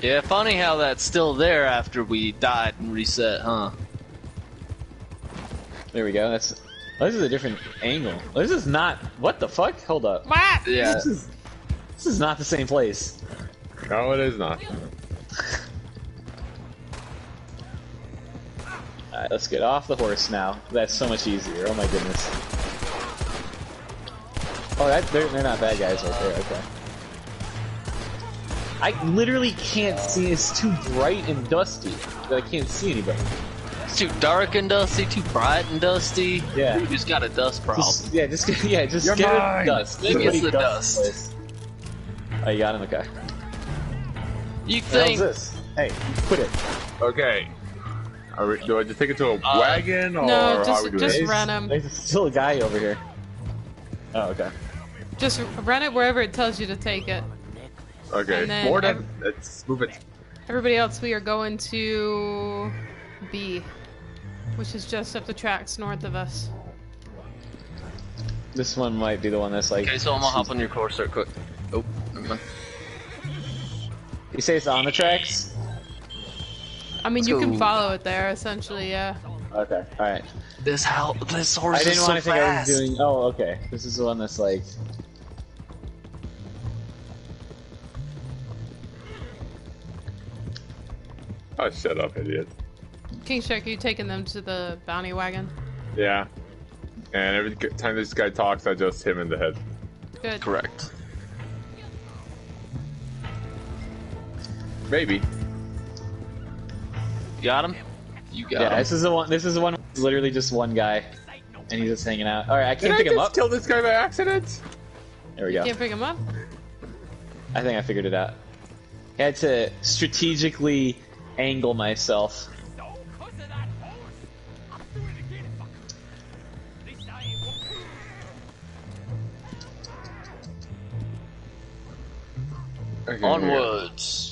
Yeah, funny how that's still there after we died and reset, huh?
There we go. That's. Oh, this is a different angle. This is not. What the fuck? Hold up.
What?
Yeah.
This is. This is not the same place.
No, it is not.
Alright, let's get off the horse now. That's so much easier. Oh my goodness. Oh, that, they're, they're not bad guys right there. Okay. I literally can't see. It's too bright and dusty that I can't see anybody.
It's too dark and dusty, too bright and dusty.
Yeah.
You just got a dust problem.
Just, yeah, just get, yeah, just
You're
get
mine.
of dust.
Maybe
Somebody
it's the
dust
dust.
This place. Oh, you got him. Okay.
you
What the
think
this? Hey, quit it.
Okay. Are we, do I just take it to a
Uh,
wagon, or
no,
how are
just-
we doing
just
this?
run 'em.
There's still a guy over here. Oh, okay.
Just run it wherever it tells you to take it.
Okay,
and then
more than let's move it.
Everybody else, we are going to B, which is just up the tracks north of us.
This one might be the one that's like.
Okay, so I'm gonna hop on your course real quick. Oh, never.
You say it's on the tracks?
I mean,
Let's
you can follow it there, essentially, yeah.
Okay. All right.
This how this horse
I didn't
is so
want to think I was doing. Oh, okay. This is the one that's like.
Oh, shut up, idiot.
King Shark, are you taking them to the bounty wagon?
Yeah. And every time this guy talks, I just hit him in the head.
Good.
Correct.
Maybe.
You got him. You got
Yeah,
him.
this is the one. This is the one. Literally just one guy, and he's just hanging out. All right, I can't
I
pick him
just
up.
kill this guy by accident?
There we go.
Can't pick him up?
I think I figured it out. I had to strategically angle myself.
Okay,
Onwards.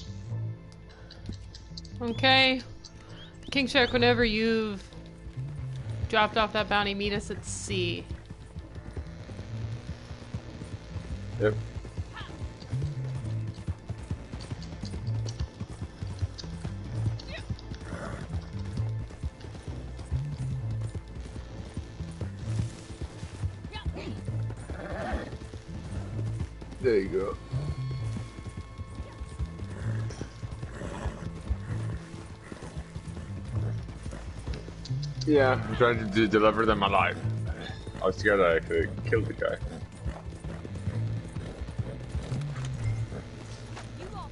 Okay. King Shark, whenever you've dropped off that bounty, meet us at sea.
Yep. There you go. Yeah, I'm trying to de- deliver them alive. I was scared I could kill the guy.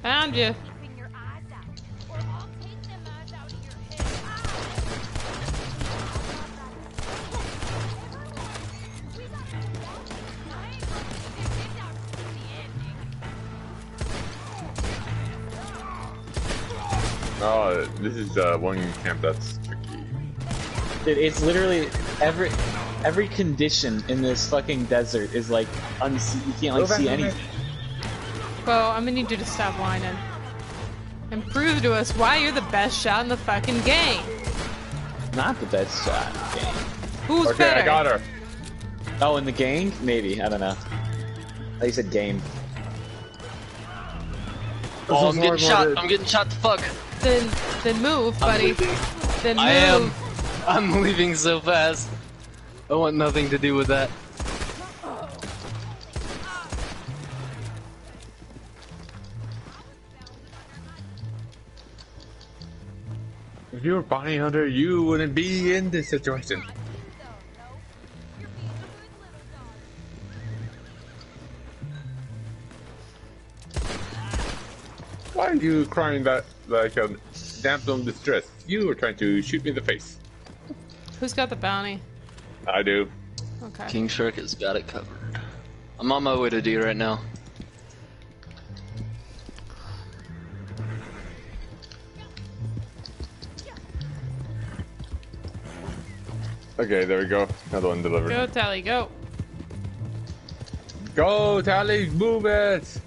Found you.
Keeping your eyes out, or I'll take them eyes out of your head.
Oh, this is uh, one camp that's tricky.
Dude, it's literally every every condition in this fucking desert is like unsee. You can't like see anything.
Well, I'm gonna need you to stop whining. And prove to us why you're the best shot in the fucking game.
Not the best shot in the game.
Who's
Okay,
better?
I got her.
Oh, in the gang? Maybe. I don't know. They said game.
Oh, I'm getting shot. I'm getting shot the fuck.
Then, then move, buddy. Then move.
I am. I'm leaving so fast. I want nothing to do with that.
If you were bounty hunter, you wouldn't be in this situation. Why are you crying that like um, a damsel in distress? You were trying to shoot me in the face.
Who's got the bounty?
I do.
Okay.
King Shark has got it covered. I'm on my way to D right now.
Okay, there we go. Another one delivered.
Go, Tally, go.
Go, Tally, move it!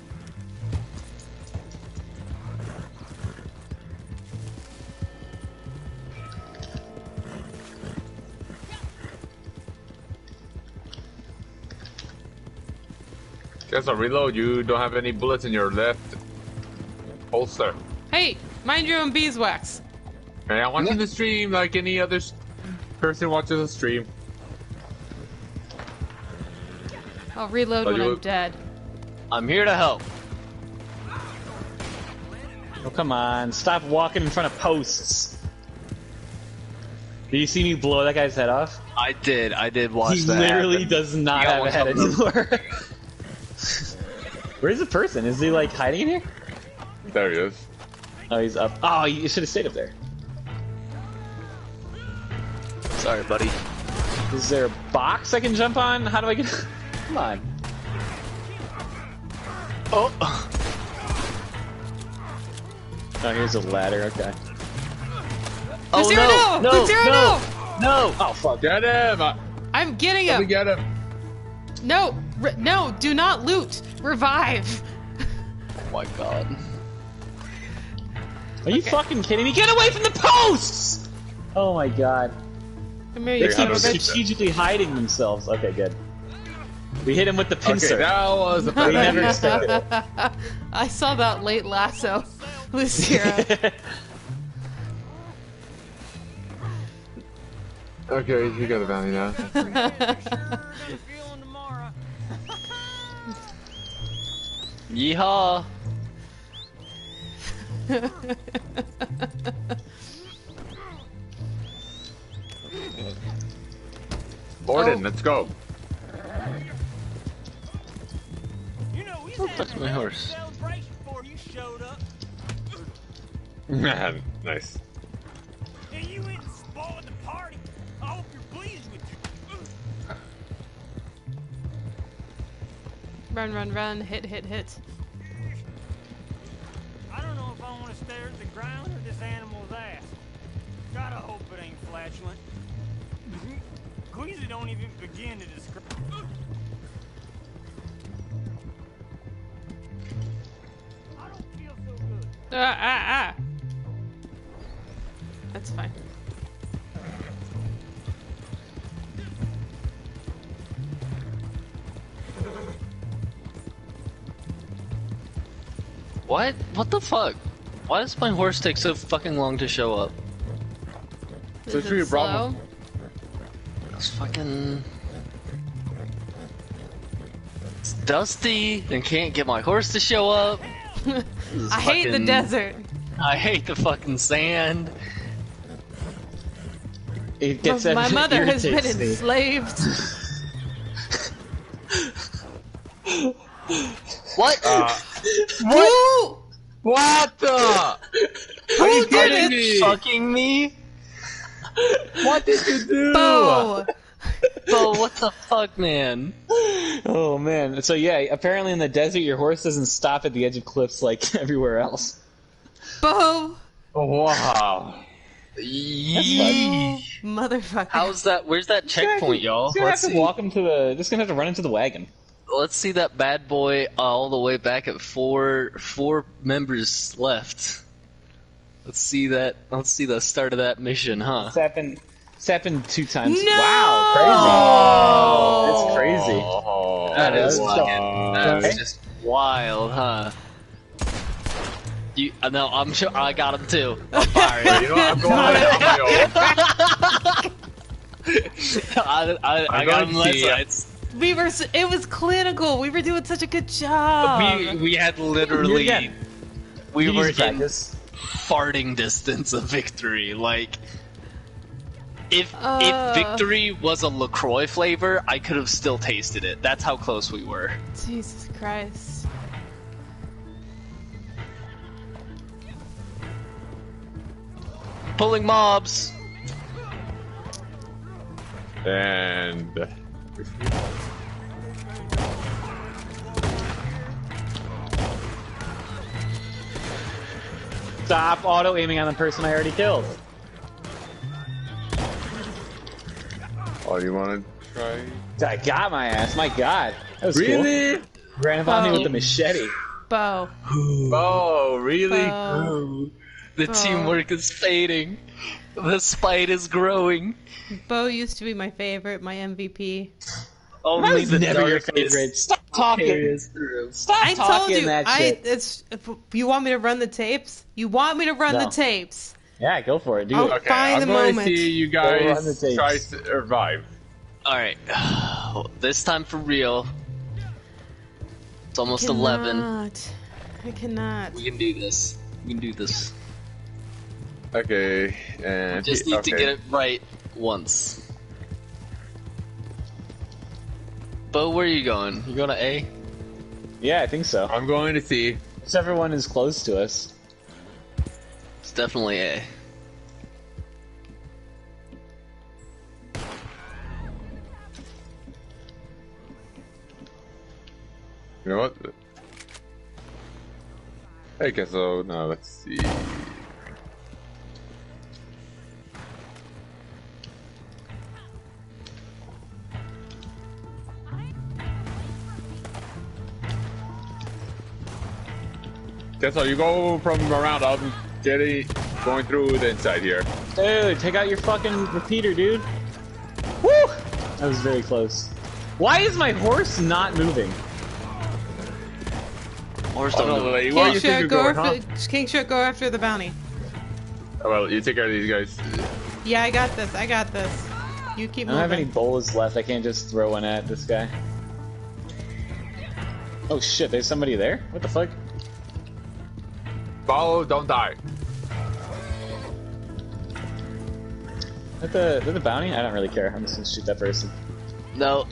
Guess I'll reload. You don't have any bullets in your left holster.
Hey, mind your own beeswax.
And I'm watching the stream like any other person watches a stream.
I'll reload
Oh,
when
you-
I'm dead.
I'm here to help.
Oh, come on. Stop walking in front of posts. Did you see me blow that guy's head off?
I did. I did watch
he
that.
He literally
happen.
does not
You
have a head anymore. Where's the person? Is he like hiding in here?
There he is.
Oh, he's up. Oh, you should have stayed up there.
Sorry, buddy.
Is there a box I can jump on? How do I get? Come on.
Oh.
Oh, here's a ladder. Okay.
Oh
Zero
no!
no!
No!
Zero
no!
no!
No!
Oh fuck.
Get him! Uh,
I'm getting him!
Let me get him.
No, re- no, do not loot. Revive.
Oh my god.
Are you fucking kidding me? Get away from the posts! Oh my god.
Come here,
They
you
Yeah,
son
keep
of a
I
strategically hiding themselves. Okay, good. We hit him with the pincer.
Okay,
pincer.
that was a
we never expected
I saw that late lasso, Luciro.
Okay, you got the bounty now.
Yeehaw!
Borden,
Oh.
let's go.
You know, we
Oh,
had
that's my horse.
before you showed up.
Man, nice.
Run, run, run. Hit, hit, hit.
I don't know if I want to stare at the ground or this animal's ass. Gotta hope it ain't flatulent. Queasy don't even begin to describe. I don't feel so good.
Ah, ah, ah. That's fine.
What? What the fuck? Why does my horse take so fucking long to show up?
Is
it's really
it
a problem.
slow?
It's fucking. It's dusty and can't get my horse to show up. This is
I hate the desert.
I hate the fucking sand.
It gets
My
it
mother has been
me.
enslaved.
What?
Uh,
Woo!
What the?
Who did
Are
it?
you fucking me?
What did you do?
Bo!
Bo, what the fuck, man?
Oh man. So yeah, apparently in the desert your horse doesn't stop at the edge of cliffs like everywhere else.
Bo!
Wow.
Yee.
Motherfucker.
How's that? Where's that checkpoint, y'all?
Just gonna
Let's
have to
see.
walk him to the. Just gonna have to run into the wagon.
Let's see that bad boy all the way back at four four members left. Let's see that. Let's see the start of that mission, huh?
It's happened. It's happened two times.
No!
Wow, crazy. That's crazy.
Oh,
That is
that's
fucking. That's just wild, huh? You, uh, no, I'm sure I got him too. I'm firing.
You know, I'm going on my own.
I, I, I
I'm
got him
to
last
uh,
night.
We were. It was clinical. We were doing such a good job.
We we had literally
again.
we
You
were
need
in farting distance of victory. Like if
Uh.
if victory was a Lacroix flavor, I could have still tasted it. That's how close we were.
Jesus Christ.
Pulling mobs.
And
Stop auto aiming on the person I already killed.
oh, you want to try?
I got my ass. My God, that was
Really?
cool. Ran up on me with the machete.
Bo.
Oh, really?
Bo.
The
Oh.
teamwork is fading. The spite is growing.
Bo used to be my favorite, my MVP.
Only
That
the
never your favorite. Stop talking.
carries through.
Stop
I told
talking
you.
that
I.
shit.
It's. If you want me to run the tapes? You want me to run the tapes?
Yeah, go for it. Do
Oh.
it.
Okay,
Find
I'm
the
going
moment.
to see you
Go on the
guys try to survive.
All right, this time for real. It's almost eleven.
I cannot.
We can do this. We can do this.
Okay, and
Just need
okay.
to get it right once. Bo, where are you going? You going to A?
Yeah, I think so.
I'm going to see.
Since everyone is close to us.
It's definitely A.
You know what? Okay, so now let's see. Okay, so you go from around. I'm getting going through the inside here.
Dude, take out your fucking repeater, dude. Woo! That was very close. Why is my horse not moving?
Horse
Oh,
don't
no,
know.
wait, where
King
you think
Shark,
you're
go
going, huh?
after. King Shark, go after the bounty.
Oh, well, you take care of these guys.
Yeah, I got this. I got this. You keep moving.
I don't have any
moving.
bullets left. I can't just throw one at this guy. Oh shit, there's somebody there? What the fuck?
Follow, don't die.
Is that the, the bounty? I don't really care. I'm just gonna shoot that person.
No.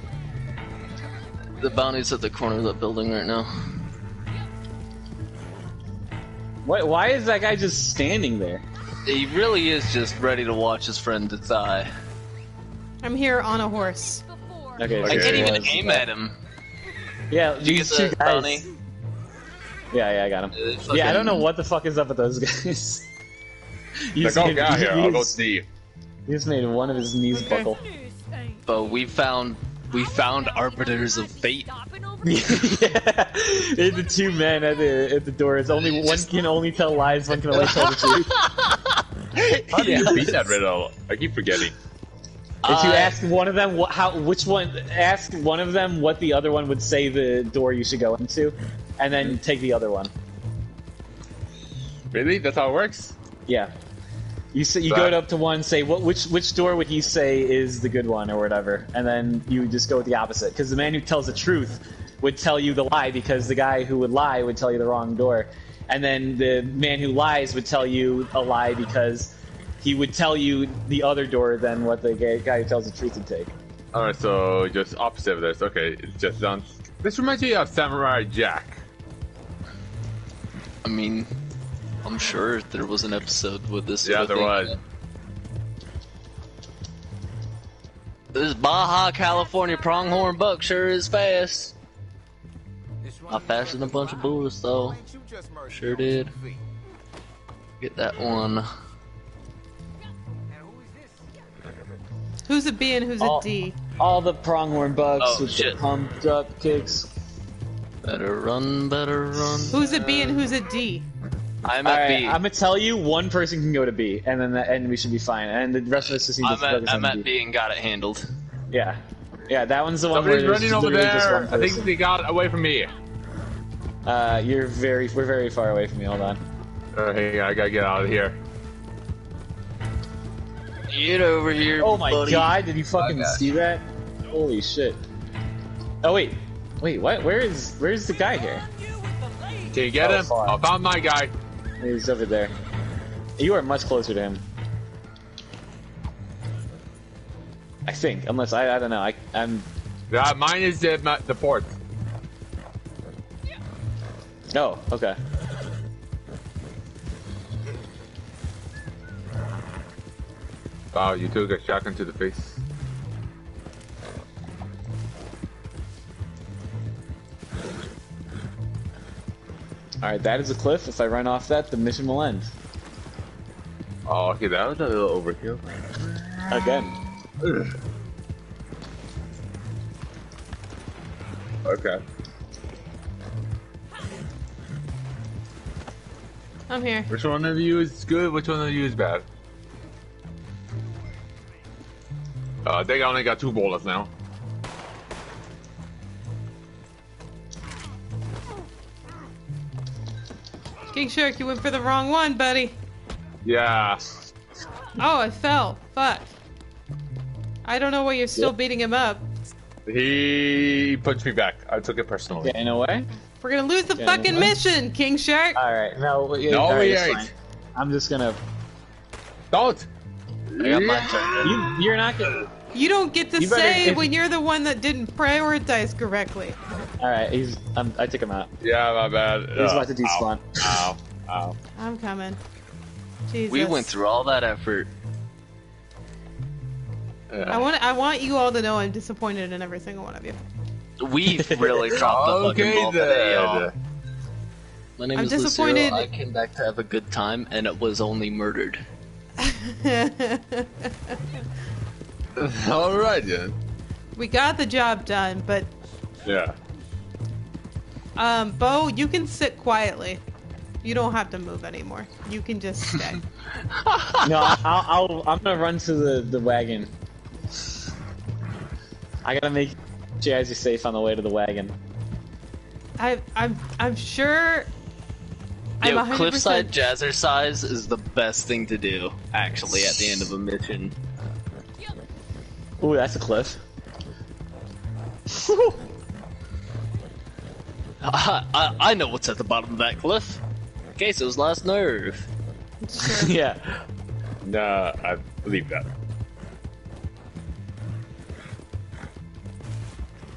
The bounty's at the corner of the building right now.
What, why is that guy just standing there?
He really is just ready to watch his friend die.
I'm here on a horse.
Okay,
I
Okay.
can't even
was-
aim at him.
Yeah,
Did you
these
get
two
the
guys.
bounty?
Yeah, yeah, I got him.
Uh,
Yeah, I don't know what the fuck is up with those guys. You
Like,
just
oh,
made-
yeah, here, I'll go see.
He just made one of his knees buckle.
But we found we found arbiters of fate.
Yeah, the two men at the at the door. It's only one
Just-
can only tell lies, one can only tell the truth.
How do you beat that riddle? I keep forgetting.
If you
Uh,
ask one of them what, how, which one, ask one of them what the other one would say the door you should go into, and then take the other one.
Really? That's how it works?
Yeah. You say, you
That-
go up to one, say what which which door would he say is the good one or whatever, and then you just go with the opposite because the man who tells the truth would tell you the lie because the guy who would lie would tell you the wrong door, and then the man who lies would tell you a lie because he would tell you the other door than what the guy who tells the truth would take.
Alright, so just opposite of this. Okay, it just sounds. This reminds me of Samurai Jack.
I mean, I'm sure there was an episode with this.
Yeah, there
thing.
was.
This Baja California pronghorn buck sure is fast. I faster than a bunch of bullets though. Sure did. Get that one.
Who's a B and who's
Oh.
a D?
All the pronghorn bucks
Oh,
with
shit.
the pumped up kicks.
Better run, better run.
Who's a B and who's a D?
I'm
All
at
right,
B.
I'm gonna tell you one person can go to B, and then that, and we should be fine, and the rest of us just need to
I'm
focus
at, I'm
on
at
B.
B and got it handled.
Yeah, yeah, that one's the one
Somebody's
where there's
running over
literally just
there. I think
person.
they got away from me.
Uh, you're very, we're very far away from you. Hold on.
Uh, hey, I gotta get out of here.
Get over here,
Oh my
buddy.
god, did you fucking see that? Holy shit. Oh wait, wait, what? Where is, where's the guy here?
Can you get
Oh,
him?
fuck.
I found my guy.
He's over there. You are much closer to him. I think, unless I, I don't know. I, I'm.
Yeah, mine is the, the port.
Oh, okay.
Wow, you took a shotgun to the face.
All right, that is a cliff. If I run off that, the mission will end
Oh, okay, that was a little overkill.
again.
Okay.
I'm here.
Which one of you is good? Which one of you is bad? Uh, they only got two bullets now.
King Shark, you went for the wrong one, buddy.
Yeah.
Oh, I fell. Fuck. I don't know why you're still
Yep.
beating him up.
He punched me back. I took it personally.
Yeah, in a way.
We're gonna lose the
Yeah,
fucking mission, King Shark.
All right, no, we-
No,
all right,
we ain't.
I'm just gonna.
Don't!
I got my turn.
You, you're not gonna.
You don't get to
You better-
say
if-
when you're the one that didn't prioritize correctly.
All right, he's. I'm, I took him out.
Yeah, my bad.
He's
Uh,
about to despawn.
Ow. Ow. Ow.
I'm coming. Jesus.
We went through all that effort.
I want I want you all to know I'm disappointed in every single one of you.
We really dropped the fucking
Okay
ball today, y'all.
then.
My name
I'm
is Luciro.
disappointed-
I came back to have a good time, and it was only murdered.
Alright then.
we got the job done, but
Yeah.
um, Bo, you can sit quietly. You don't have to move anymore. You can just stay.
No, I- I'll, I'll. I'm gonna run to the the wagon. I gotta make sure you safe on the way to the wagon.
I, I'm I'm sure. I'm
Yo,
100%.
cliffside jazzercise is the best thing to do, actually, at the end of a mission.
Ooh, that's a cliff.
I, I, I know what's at the bottom of that cliff. Queso's last nerve.
Yeah.
Nah, I believe that.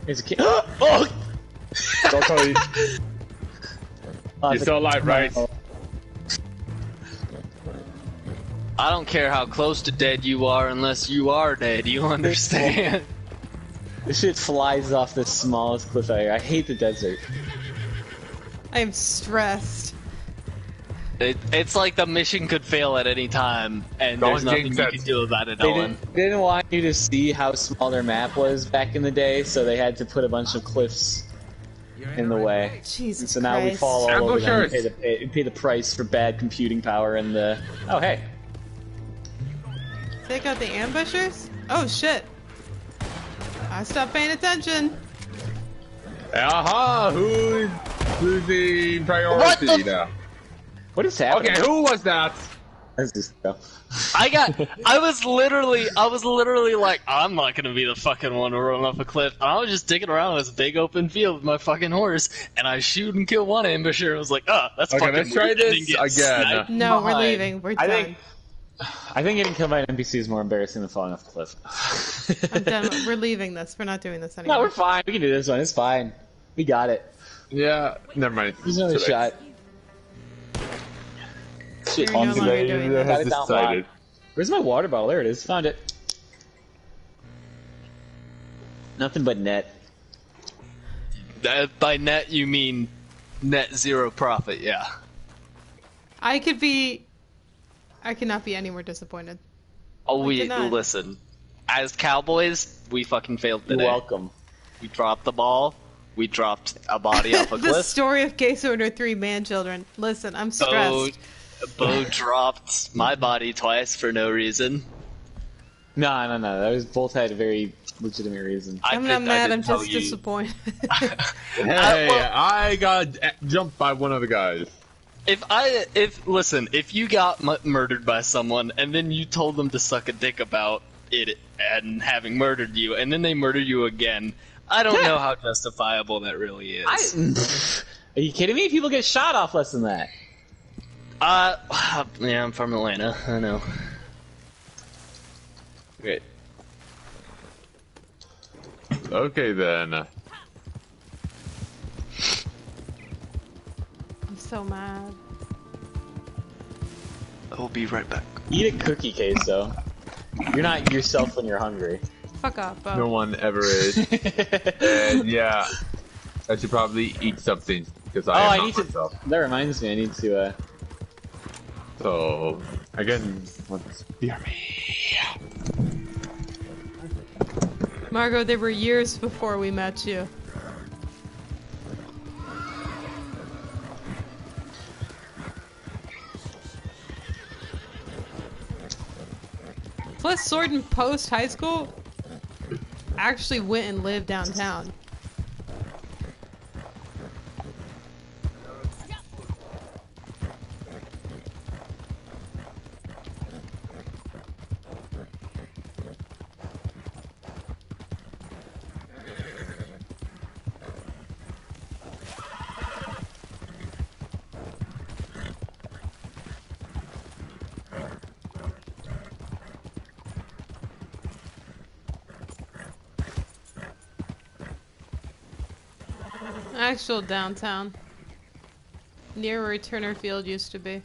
There's a kid. oh!
Don't tell oh, you.
Oh,
You're
it's a-
still alive, right?
I don't care how close to dead you are unless you are dead, you understand?
This shit flies off the smallest cliff out here. I hate the desert.
I am stressed.
it, it's like the mission could fail at any time, and
Don't
there's nothing
jinx
you can do about it,
They
Owen.
didn't, they didn't want you to see how small their map was back in the day, so they had to put a bunch of cliffs in the way.
Jesus
So now we fall all over them and pay the, pay, pay the price for bad computing power and the... Oh, hey.
Take out the ambushers? Oh shit. I stopped paying attention. Uh-huh.
Aha! Who's who's the priority
What the-
now?
What is happening?
Okay, who was that?
That's just go.
I got. I was literally. I was literally like, I'm not gonna be the fucking one to run off a cliff. And I was just digging around this big open field with my fucking horse, and I shoot and kill one ambusher. I was like, oh, that's
Okay,
fucking
let's try
weird. And
this
then
again.
sniped.
No, we're leaving. We're
I
done.
think I think getting killed by an NPC is more embarrassing than falling off a cliff.
I'm done. We're leaving this. We're not doing this anymore.
no, we're fine. We can do this one. It's fine. We got it.
Yeah, never mind.
There's another shot. Shit,
no
on
longer
today.
doing
Later
this.
Got
has
it down
decided.
Where's my water bottle? There it is. Found it. Nothing but net.
Uh, by net, you mean net zero profit? Yeah.
I could be. I cannot be any more disappointed.
Oh, we
cannot.
listen. As Cowboys, we fucking failed today.
You're
today.
welcome.
We dropped the ball. We dropped a body off a cliff.
The
cliff.
story of Case Order 3 Man Children. Listen, I'm
Bo,
stressed.
Bo Bo dropped my body twice for no reason.
No, no, no. That was both had a very legitimate reason.
I
I'm not mad, I'm just
you-
disappointed.
Hey,
well-
I got jumped by one of the guys.
If I, if listen, if you got mu- murdered by someone and then you told them to suck a dick about it and having murdered you, and then they murder you again, I don't
Yeah.
know how justifiable that really is.
I, are you kidding me? People get shot off less than that.
Uh, yeah, I'm from Atlanta. I know.
Great.
Okay then.
So mad.
I'll be right back.
Eat a cookie case, though. You're not yourself when you're hungry.
Fuck off, Bo.
No one ever is. and yeah, I should probably eat something because
Oh,
I am
I
not
need to.
myself.
That reminds me. I need to. uh...
So again, let's beer me.
Margot, they were years before we met you. Plus, Sword and Post High School actually went and lived downtown. Actual downtown. Near where Turner Field used to be.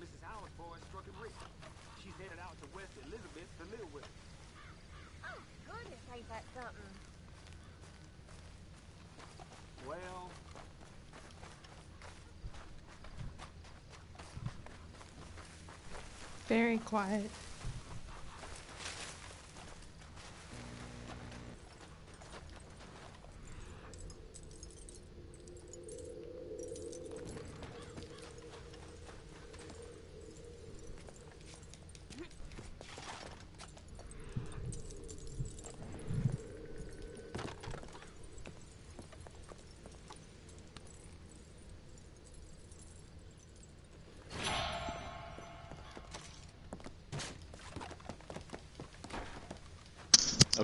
Mrs. Howard's boy struck it rich. She's headed West Elizabeth to live with.
Oh, goodness, ain't that something?
Well,
Very quiet.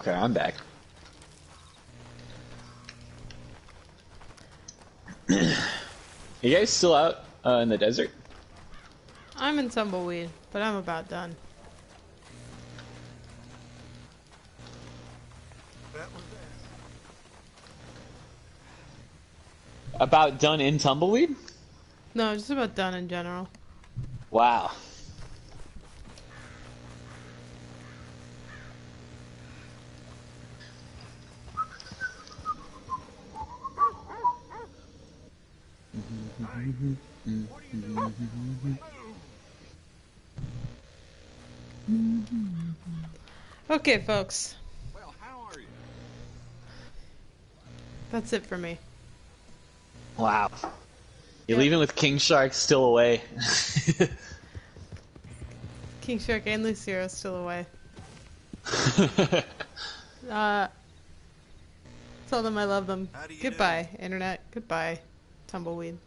Okay, I'm back. you guys still out uh, in the desert?
I'm in Tumbleweed, but I'm about done.
About done in Tumbleweed?
No, just about done in general.
Wow.
Okay, folks.
Well, how are you?
That's it for me.
Wow. You're
Yeah.
leaving with King Shark still away.
King Shark and Luciro still away. Uh, tell them I love them.
How do you
Goodbye, internet. Goodbye, tumbleweed.